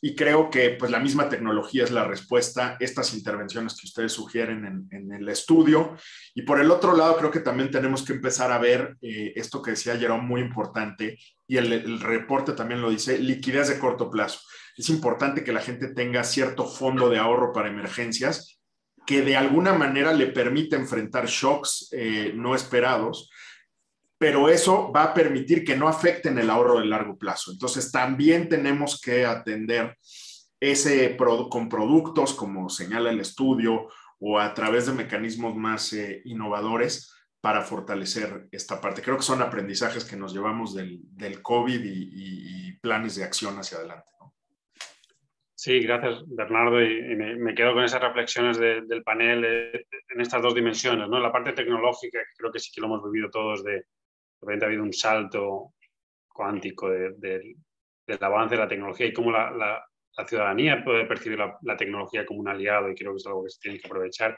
y creo que pues la misma tecnología es la respuesta, estas intervenciones que ustedes sugieren en, el estudio. Y por el otro lado, creo que también tenemos que empezar a ver eh, esto que decía Jerome, muy importante, y el, el, reporte también lo dice, liquidez de corto plazo. Es importante que la gente tenga cierto fondo de ahorro para emergencias que de alguna manera le permita enfrentar shocks eh, no esperados pero eso va a permitir que no afecten el ahorro de largo plazo. Entonces, también tenemos que atender ese con productos, como señala el estudio, o a través de mecanismos más eh, innovadores para fortalecer esta parte. Creo que son aprendizajes que nos llevamos del, del COVID y, planes de acción hacia adelante. Sí, gracias Bernardo. Y, me, quedo con esas reflexiones del panel en estas dos dimensiones. ¿no? La parte tecnológica, que creo que sí que lo hemos vivido todos de, repente ha habido un salto cuántico del avance de la tecnología y cómo la, ciudadanía puede percibir la, tecnología como un aliado y creo que es algo que se tiene que aprovechar.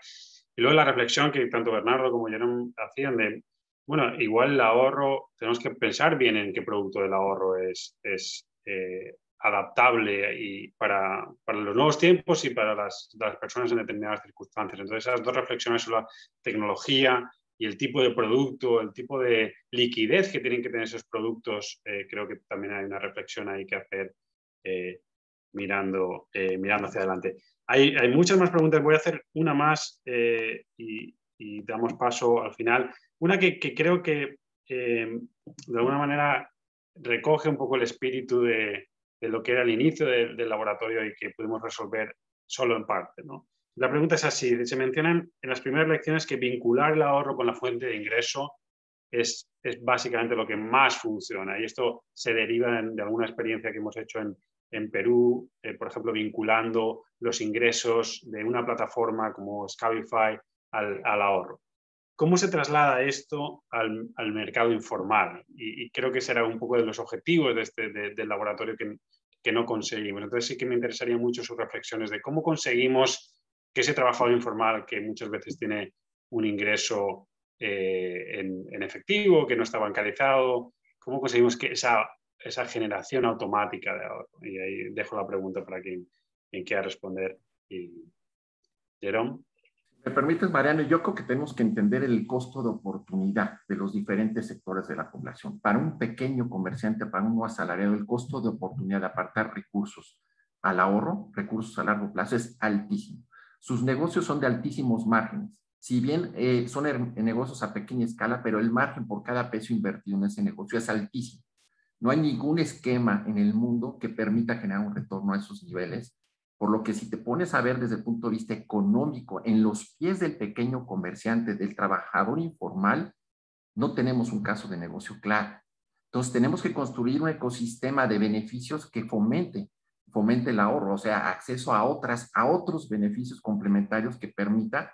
Y luego la reflexión que tanto Bernardo como Jerome hacían de, bueno, igual el ahorro, tenemos que pensar bien en qué producto del ahorro es, es eh, adaptable y para, para, los nuevos tiempos y para las, las, personas en determinadas circunstancias. Entonces, esas dos reflexiones sobre la tecnología y el tipo de producto, el tipo de liquidez que tienen que tener esos productos, eh, creo que también hay una reflexión ahí que hacer eh, mirando, eh, mirando hacia adelante. Hay, hay, muchas más preguntas, voy a hacer una más y, damos paso al final. Una que, creo que de alguna manera recoge un poco el espíritu de, lo que era el inicio del laboratorio y que pudimos resolver solo en parte. ¿no? La pregunta es así, se mencionan en las primeras lecciones que vincular el ahorro con la fuente de ingreso es, es básicamente lo que más funciona y esto se deriva de alguna experiencia que hemos hecho en, en Perú, eh, por ejemplo, vinculando los ingresos de una plataforma como Scabify al, al ahorro. ¿Cómo se traslada esto al, al mercado informal? Y, creo que será un poco de los objetivos de este, del laboratorio que, que no conseguimos. Entonces sí que me interesaría mucho sus reflexiones de cómo conseguimos que ese trabajador informal que muchas veces tiene un ingreso eh, en, efectivo, que no está bancarizado, ¿cómo conseguimos que esa, esa generación automática de ahorro? Y ahí dejo la pregunta para quien, quiera responder. Y, Jerome. Me permites, Mariano, yo creo que tenemos que entender el costo de oportunidad de los diferentes sectores de la población. Para un pequeño comerciante, para un asalariado, el costo de oportunidad de apartar recursos al ahorro, recursos a largo plazo, es altísimo. Sus negocios son de altísimos márgenes. Si bien eh, son negocios a pequeña escala, pero el margen por cada peso invertido en ese negocio es altísimo. No hay ningún esquema en el mundo que permita generar un retorno a esos niveles, por lo que si te pones a ver desde el punto de vista económico, en los pies del pequeño comerciante, del trabajador informal, no tenemos un caso de negocio claro. Entonces tenemos que construir un ecosistema de beneficios que fomente fomente el ahorro, o sea, acceso a otras, a otros beneficios complementarios que permita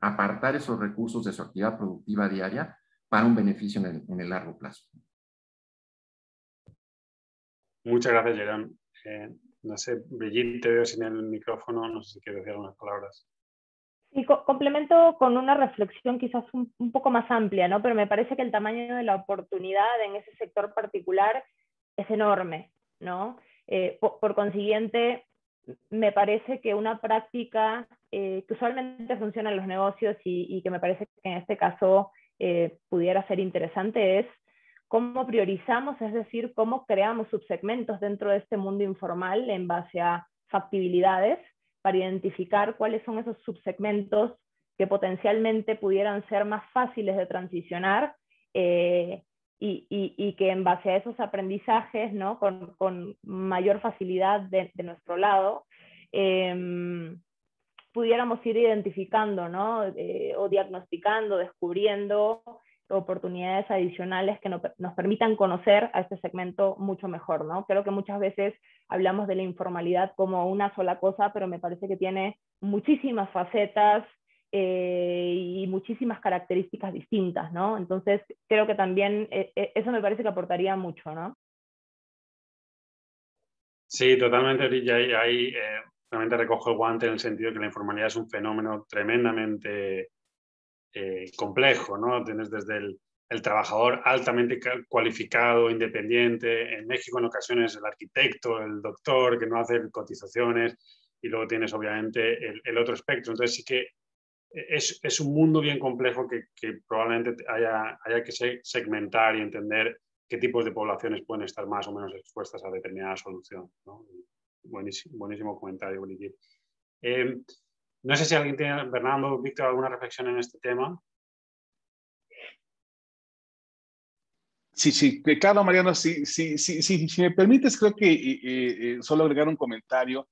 apartar esos recursos de su actividad productiva diaria para un beneficio en el, largo plazo. Muchas gracias, Gerón. Eh, no sé, Brigitte, te veo sin el micrófono, no sé si quieres decir unas palabras. Sí, complemento con una reflexión quizás un, poco más amplia, ¿no? Pero me parece que el tamaño de la oportunidad en ese sector particular es enorme, ¿no? Eh, por, consiguiente, me parece que una práctica eh, que usualmente funciona en los negocios y, que me parece que en este caso eh, pudiera ser interesante es cómo priorizamos, es decir, cómo creamos subsegmentos dentro de este mundo informal en base a factibilidades para identificar cuáles son esos subsegmentos que potencialmente pudieran ser más fáciles de transicionar y, que en base a esos aprendizajes, ¿no? con, mayor facilidad de, nuestro lado, em, pudiéramos ir identificando ¿no? Eh, o diagnosticando, descubriendo oportunidades adicionales que nos permitan conocer a este segmento mucho mejor, ¿no? Creo que muchas veces hablamos de la informalidad como una sola cosa, pero me parece que tiene muchísimas facetas eh, y muchísimas características distintas, ¿no? Entonces, creo que también eh, eh, eso me parece que aportaría mucho, ¿no? Sí, totalmente, y ahí, realmente recojo el guante en el sentido de que la informalidad es un fenómeno tremendamente complejo, ¿no? Tienes desde el, trabajador altamente cualificado, independiente, en México en ocasiones el arquitecto, el doctor que no hace cotizaciones, y luego tienes obviamente el, otro espectro. Entonces sí que es, es un mundo bien complejo que, que, probablemente haya, haya que segmentar y entender qué tipos de poblaciones pueden estar más o menos expuestas a determinada solución. Buenísimo, comentario, Brigitte. Eh, no sé si alguien tiene, Bernardo, Víctor, alguna reflexión en este tema. Sí, sí, claro, Mariano, sí, sí, sí, sí si me permites, creo que eh, eh, solo agregar un comentario.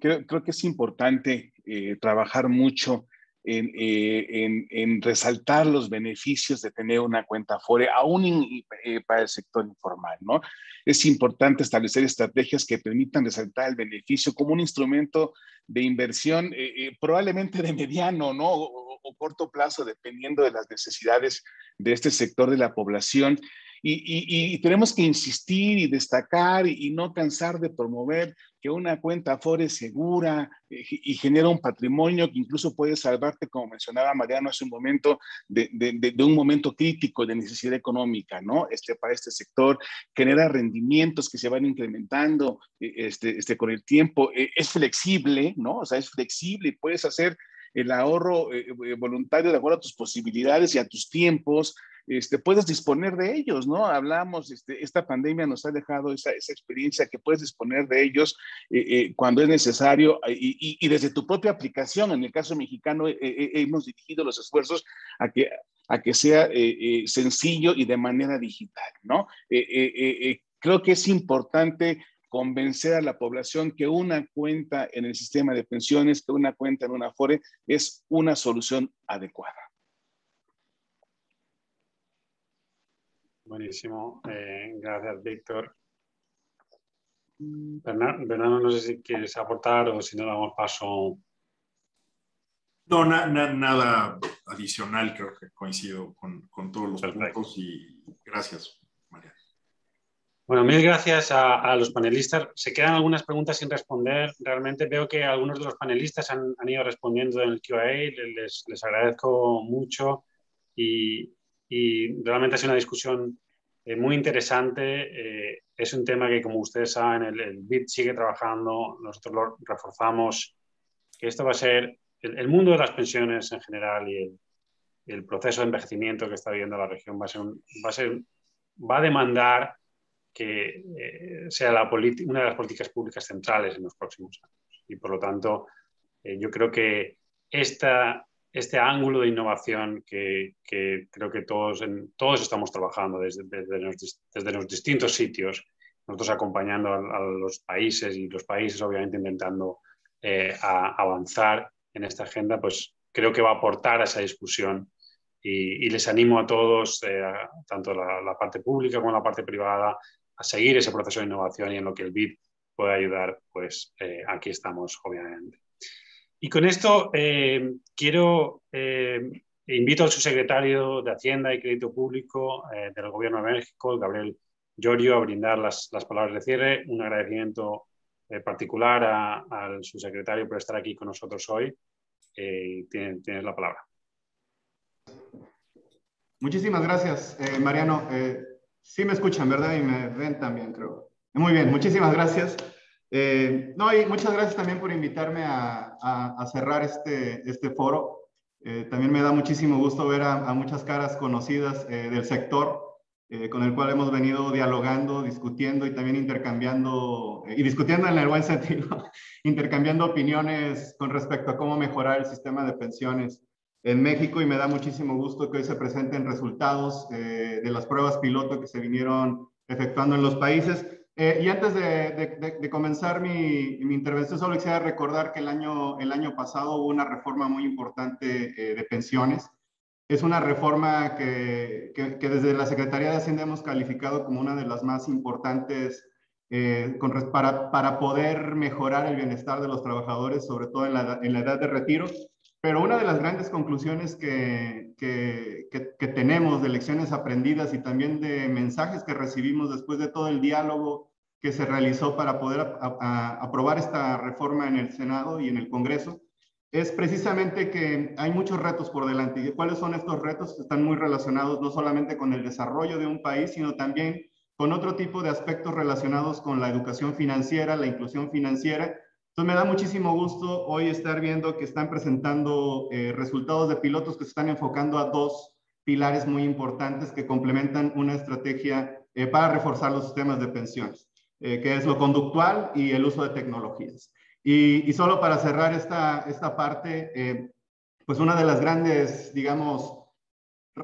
Creo, creo que es importante eh, trabajar mucho en, en, resaltar los beneficios de tener una cuenta Afore, aún para el sector informal, ¿no? Es importante establecer estrategias que permitan resaltar el beneficio como un instrumento de inversión, eh, eh, probablemente de mediano ¿no? O, corto plazo, dependiendo de las necesidades de este sector de la población. Y, tenemos que insistir y destacar y, no cansar de promover que una cuenta Afore es segura eh, y genera un patrimonio que incluso puede salvarte, como mencionaba Mariano hace un momento, de, de, un momento crítico de necesidad económica, ¿no? Este, para este sector, genera rendimientos que se van incrementando este, este, con el tiempo, es flexible, ¿no? O sea, es flexible y puedes hacer el ahorro eh, eh, voluntario de acuerdo a tus posibilidades y a tus tiempos, este, puedes disponer de ellos, ¿no? Hablamos, este, esta pandemia nos ha dejado esa, esa experiencia que puedes disponer de ellos eh, cuando es necesario y, y, desde tu propia aplicación, en el caso mexicano, hemos dirigido los esfuerzos a que, a que sea sencillo y de manera digital, ¿no? creo que es importante convencer a la población que una cuenta en el sistema de pensiones, que una cuenta en una Afore es una solución adecuada. Buenísimo. Eh, gracias, Víctor. Bernardo, no sé si quieres aportar o si no damos paso. No, nada adicional, creo que coincido con, todos los puntos y gracias. Bueno, mil gracias a, los panelistas. Se quedan algunas preguntas sin responder. Realmente veo que algunos de los panelistas han, ido respondiendo en el QA. Les, les agradezco mucho y, realmente es una discusión eh, muy interesante. Eh, es un tema que, como ustedes saben, el, el sigue trabajando. Nosotros lo reforzamos. Que esto va a ser el, mundo de las pensiones en general y el, el, proceso de envejecimiento que está viviendo la región va a, ser va a, ser, va a demandar que eh, sea la una de las políticas públicas centrales en los próximos años. Y por lo tanto, eh, yo creo que esta, este ángulo de innovación que, que creo que todos, en, todos estamos trabajando desde, desde, los, desde los distintos sitios, nosotros acompañando a, los países y los países obviamente intentando eh, avanzar en esta agenda, pues creo que va a aportar a esa discusión y, les animo a todos, tanto la, la, parte pública como la parte privada, a seguir ese proceso de innovación y en lo que el BID puede ayudar, pues eh, aquí estamos, obviamente. Y con esto eh, quiero, eh, invito al subsecretario de Hacienda y Crédito Público del Gobierno de México, Gabriel Giorgio a brindar las, las palabras de cierre. Un agradecimiento particular al subsecretario por estar aquí con nosotros hoy. Tienes, la palabra. Muchísimas gracias, Mariano. Sí me escuchan, ¿verdad? Y me ven también, creo. Muy bien, muchísimas gracias. Eh, no, y muchas gracias también por invitarme a, a, a cerrar este, este foro. Eh, también me da muchísimo gusto ver a, a muchas caras conocidas eh, del sector eh, con el cual hemos venido dialogando, discutiendo y también intercambiando, y discutiendo en el buen sentido, <laughs> intercambiando opiniones con respecto a cómo mejorar el sistema de pensiones en México y me da muchísimo gusto que hoy se presenten resultados de las pruebas piloto que se vinieron efectuando en los países. Eh, y antes de, de, de comenzar mi, mi, intervención, solo quisiera recordar que el año, el año pasado hubo una reforma muy importante eh, de pensiones. Es una reforma que, que, que, desde la Secretaría de Hacienda hemos calificado como una de las más importantes eh, con, para, para poder mejorar el bienestar de los trabajadores, sobre todo en la, en la edad de retiro. Pero una de las grandes conclusiones que, que, tenemos de lecciones aprendidas y también de mensajes que recibimos después de todo el diálogo que se realizó para poder aprobar esta reforma en el Senado y en el Congreso es precisamente que hay muchos retos por delante. ¿Y cuáles son estos retos? Están muy relacionados no solamente con el desarrollo de un país, sino también con otro tipo de aspectos relacionados con la educación financiera, la inclusión financiera entonces me da muchísimo gusto hoy estar viendo que están presentando eh, resultados de pilotos que se están enfocando a dos pilares muy importantes que complementan una estrategia eh, para reforzar los sistemas de pensiones, eh, que es lo conductual y el uso de tecnologías. Y, y solo para cerrar esta, esta parte, eh, pues una de las grandes, digamos,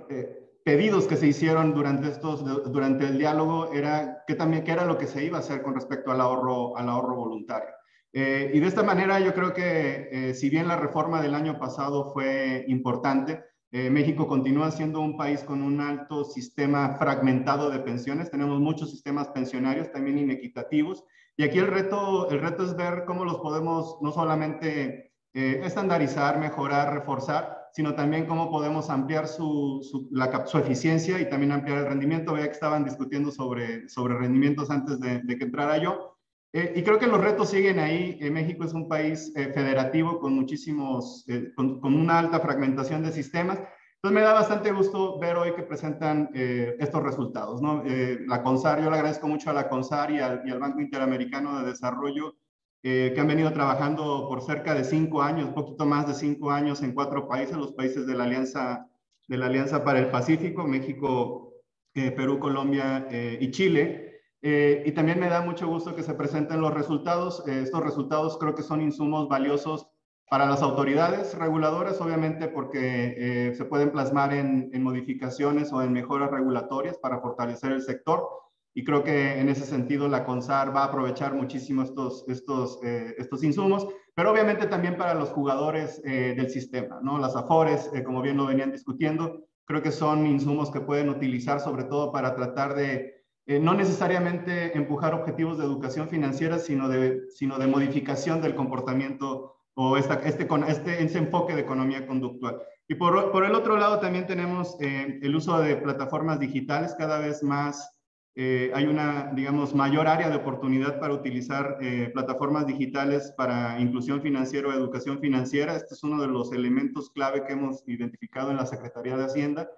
eh, pedidos que se hicieron durante, estos, durante el diálogo era que también qué era lo que se iba a hacer con respecto al ahorro, al ahorro voluntario. Eh, y de esta manera yo creo que eh, si bien la reforma del año pasado fue importante, eh, México continúa siendo un país con un alto sistema fragmentado de pensiones. Tenemos muchos sistemas pensionarios también inequitativos. Y aquí el reto, el reto es ver cómo los podemos no solamente eh, estandarizar, mejorar, reforzar, sino también cómo podemos ampliar su, su, la, su, eficiencia y también ampliar el rendimiento. Veía que estaban discutiendo sobre, sobre rendimientos antes de, de que entrara yo. Eh, y creo que los retos siguen ahí. Eh, México es un país eh, federativo con muchísimos, eh, con, con, una alta fragmentación de sistemas. Entonces me da bastante gusto ver hoy que presentan eh, estos resultados. ¿no? la CONSAR, yo le agradezco mucho a la CONSAR y al, y al Banco Interamericano de Desarrollo que han venido trabajando por cerca de cinco años, poquito más de cinco años en cuatro países, los países de la Alianza, de la Alianza para el Pacífico, México, Perú, Colombia y Chile. Eh, y también me da mucho gusto que se presenten los resultados. Eh, estos resultados creo que son insumos valiosos para las autoridades reguladoras, obviamente porque eh, se pueden plasmar en, en, modificaciones o en mejoras regulatorias para fortalecer el sector. Y creo que en ese sentido la CONSAR va a aprovechar muchísimo estos, estos, eh, estos insumos, pero obviamente también para los jugadores eh, del sistema, ¿no? Las AFORES, como bien lo venían discutiendo, creo que son insumos que pueden utilizar sobre todo para tratar de eh, no necesariamente empujar objetivos de educación financiera, sino de, sino de modificación del comportamiento o esta, este, este, este enfoque de economía conductual. Y por, por el otro lado también tenemos eh, el uso de plataformas digitales, cada vez más eh, hay una, digamos, mayor área de oportunidad para utilizar plataformas digitales para inclusión financiera o educación financiera. Este es uno de los elementos clave que hemos identificado en la Secretaría de Hacienda.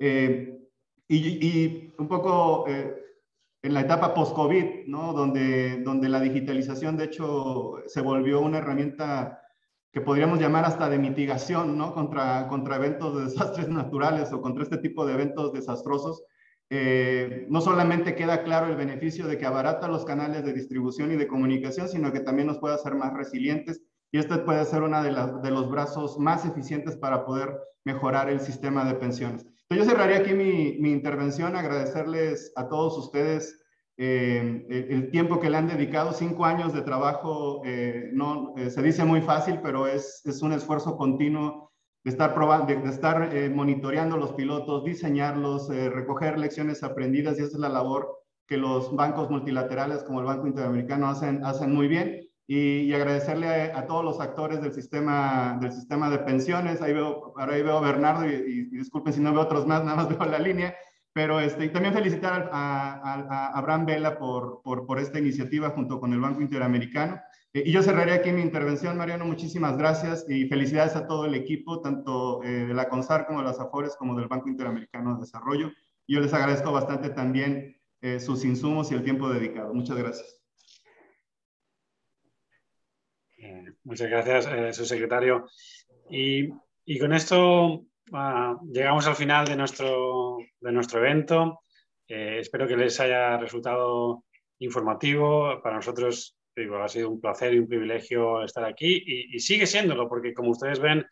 Y, y, un poco en la etapa post-COVID, donde, la digitalización de hecho se volvió una herramienta que podríamos llamar hasta de mitigación ¿no? contra, eventos de <laughs> desastres naturales o contra este tipo de eventos desastrosos. Eh, no solamente queda claro el beneficio de que abarata los canales de distribución y de comunicación, sino que también nos puede hacer más resilientes y este puede ser uno de los brazos más eficientes para poder mejorar el sistema de pensiones. Yo cerraría aquí mi, mi intervención, agradecerles a todos ustedes eh, el, tiempo que le han dedicado, cinco años de trabajo, eh, no, eh, se dice muy fácil, pero es, es un esfuerzo continuo de estar, probando, de, de estar eh, monitoreando los pilotos, diseñarlos, eh, recoger lecciones aprendidas y esa es la labor que los bancos multilaterales como el Banco Interamericano hacen, hacen muy bien y, y agradecerle a, a, todos los actores del sistema, del sistema de pensiones. Ahí veo, ahora ahí veo a Bernardo y, y, y, disculpen si no veo otros más, <laughs> nada más veo la línea. Pero este, también felicitar a, Abraham Vela por, por, por, esta iniciativa junto con el Banco Interamericano. Eh, y yo cerraré aquí mi intervención, Mariano. Muchísimas gracias y felicidades a todo el equipo, tanto eh, de la CONSAR como de las AFORES, como del Banco Interamericano de Desarrollo. Yo les agradezco bastante también eh, sus insumos y el tiempo dedicado. Muchas gracias. Muchas gracias, subsecretario. Y, y con esto ah, llegamos al final de nuestro, evento. espero que les haya resultado informativo. Para nosotros ha sido un placer y un privilegio estar aquí y, sigue siéndolo, porque como ustedes ven,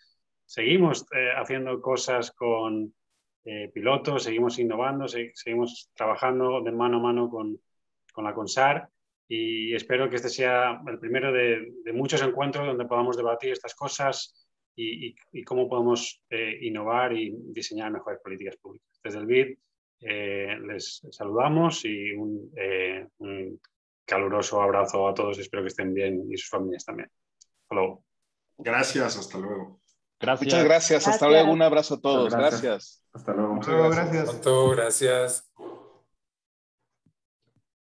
seguimos eh, haciendo cosas con eh, pilotos, seguimos innovando, seguimos trabajando de mano a mano con, la CONSAR y espero que este sea el primero de, muchos encuentros donde podamos debatir estas cosas y, cómo podemos eh, innovar y diseñar mejores políticas públicas. Desde el BID les saludamos y un, un caluroso abrazo a todos. Espero que estén bien y sus familias también. Hasta luego. Gracias, hasta luego. Gracias. Muchas gracias. Hasta luego. Un abrazo a todos. Gracias. Hasta luego. Muchas gracias. Gracias. gracias.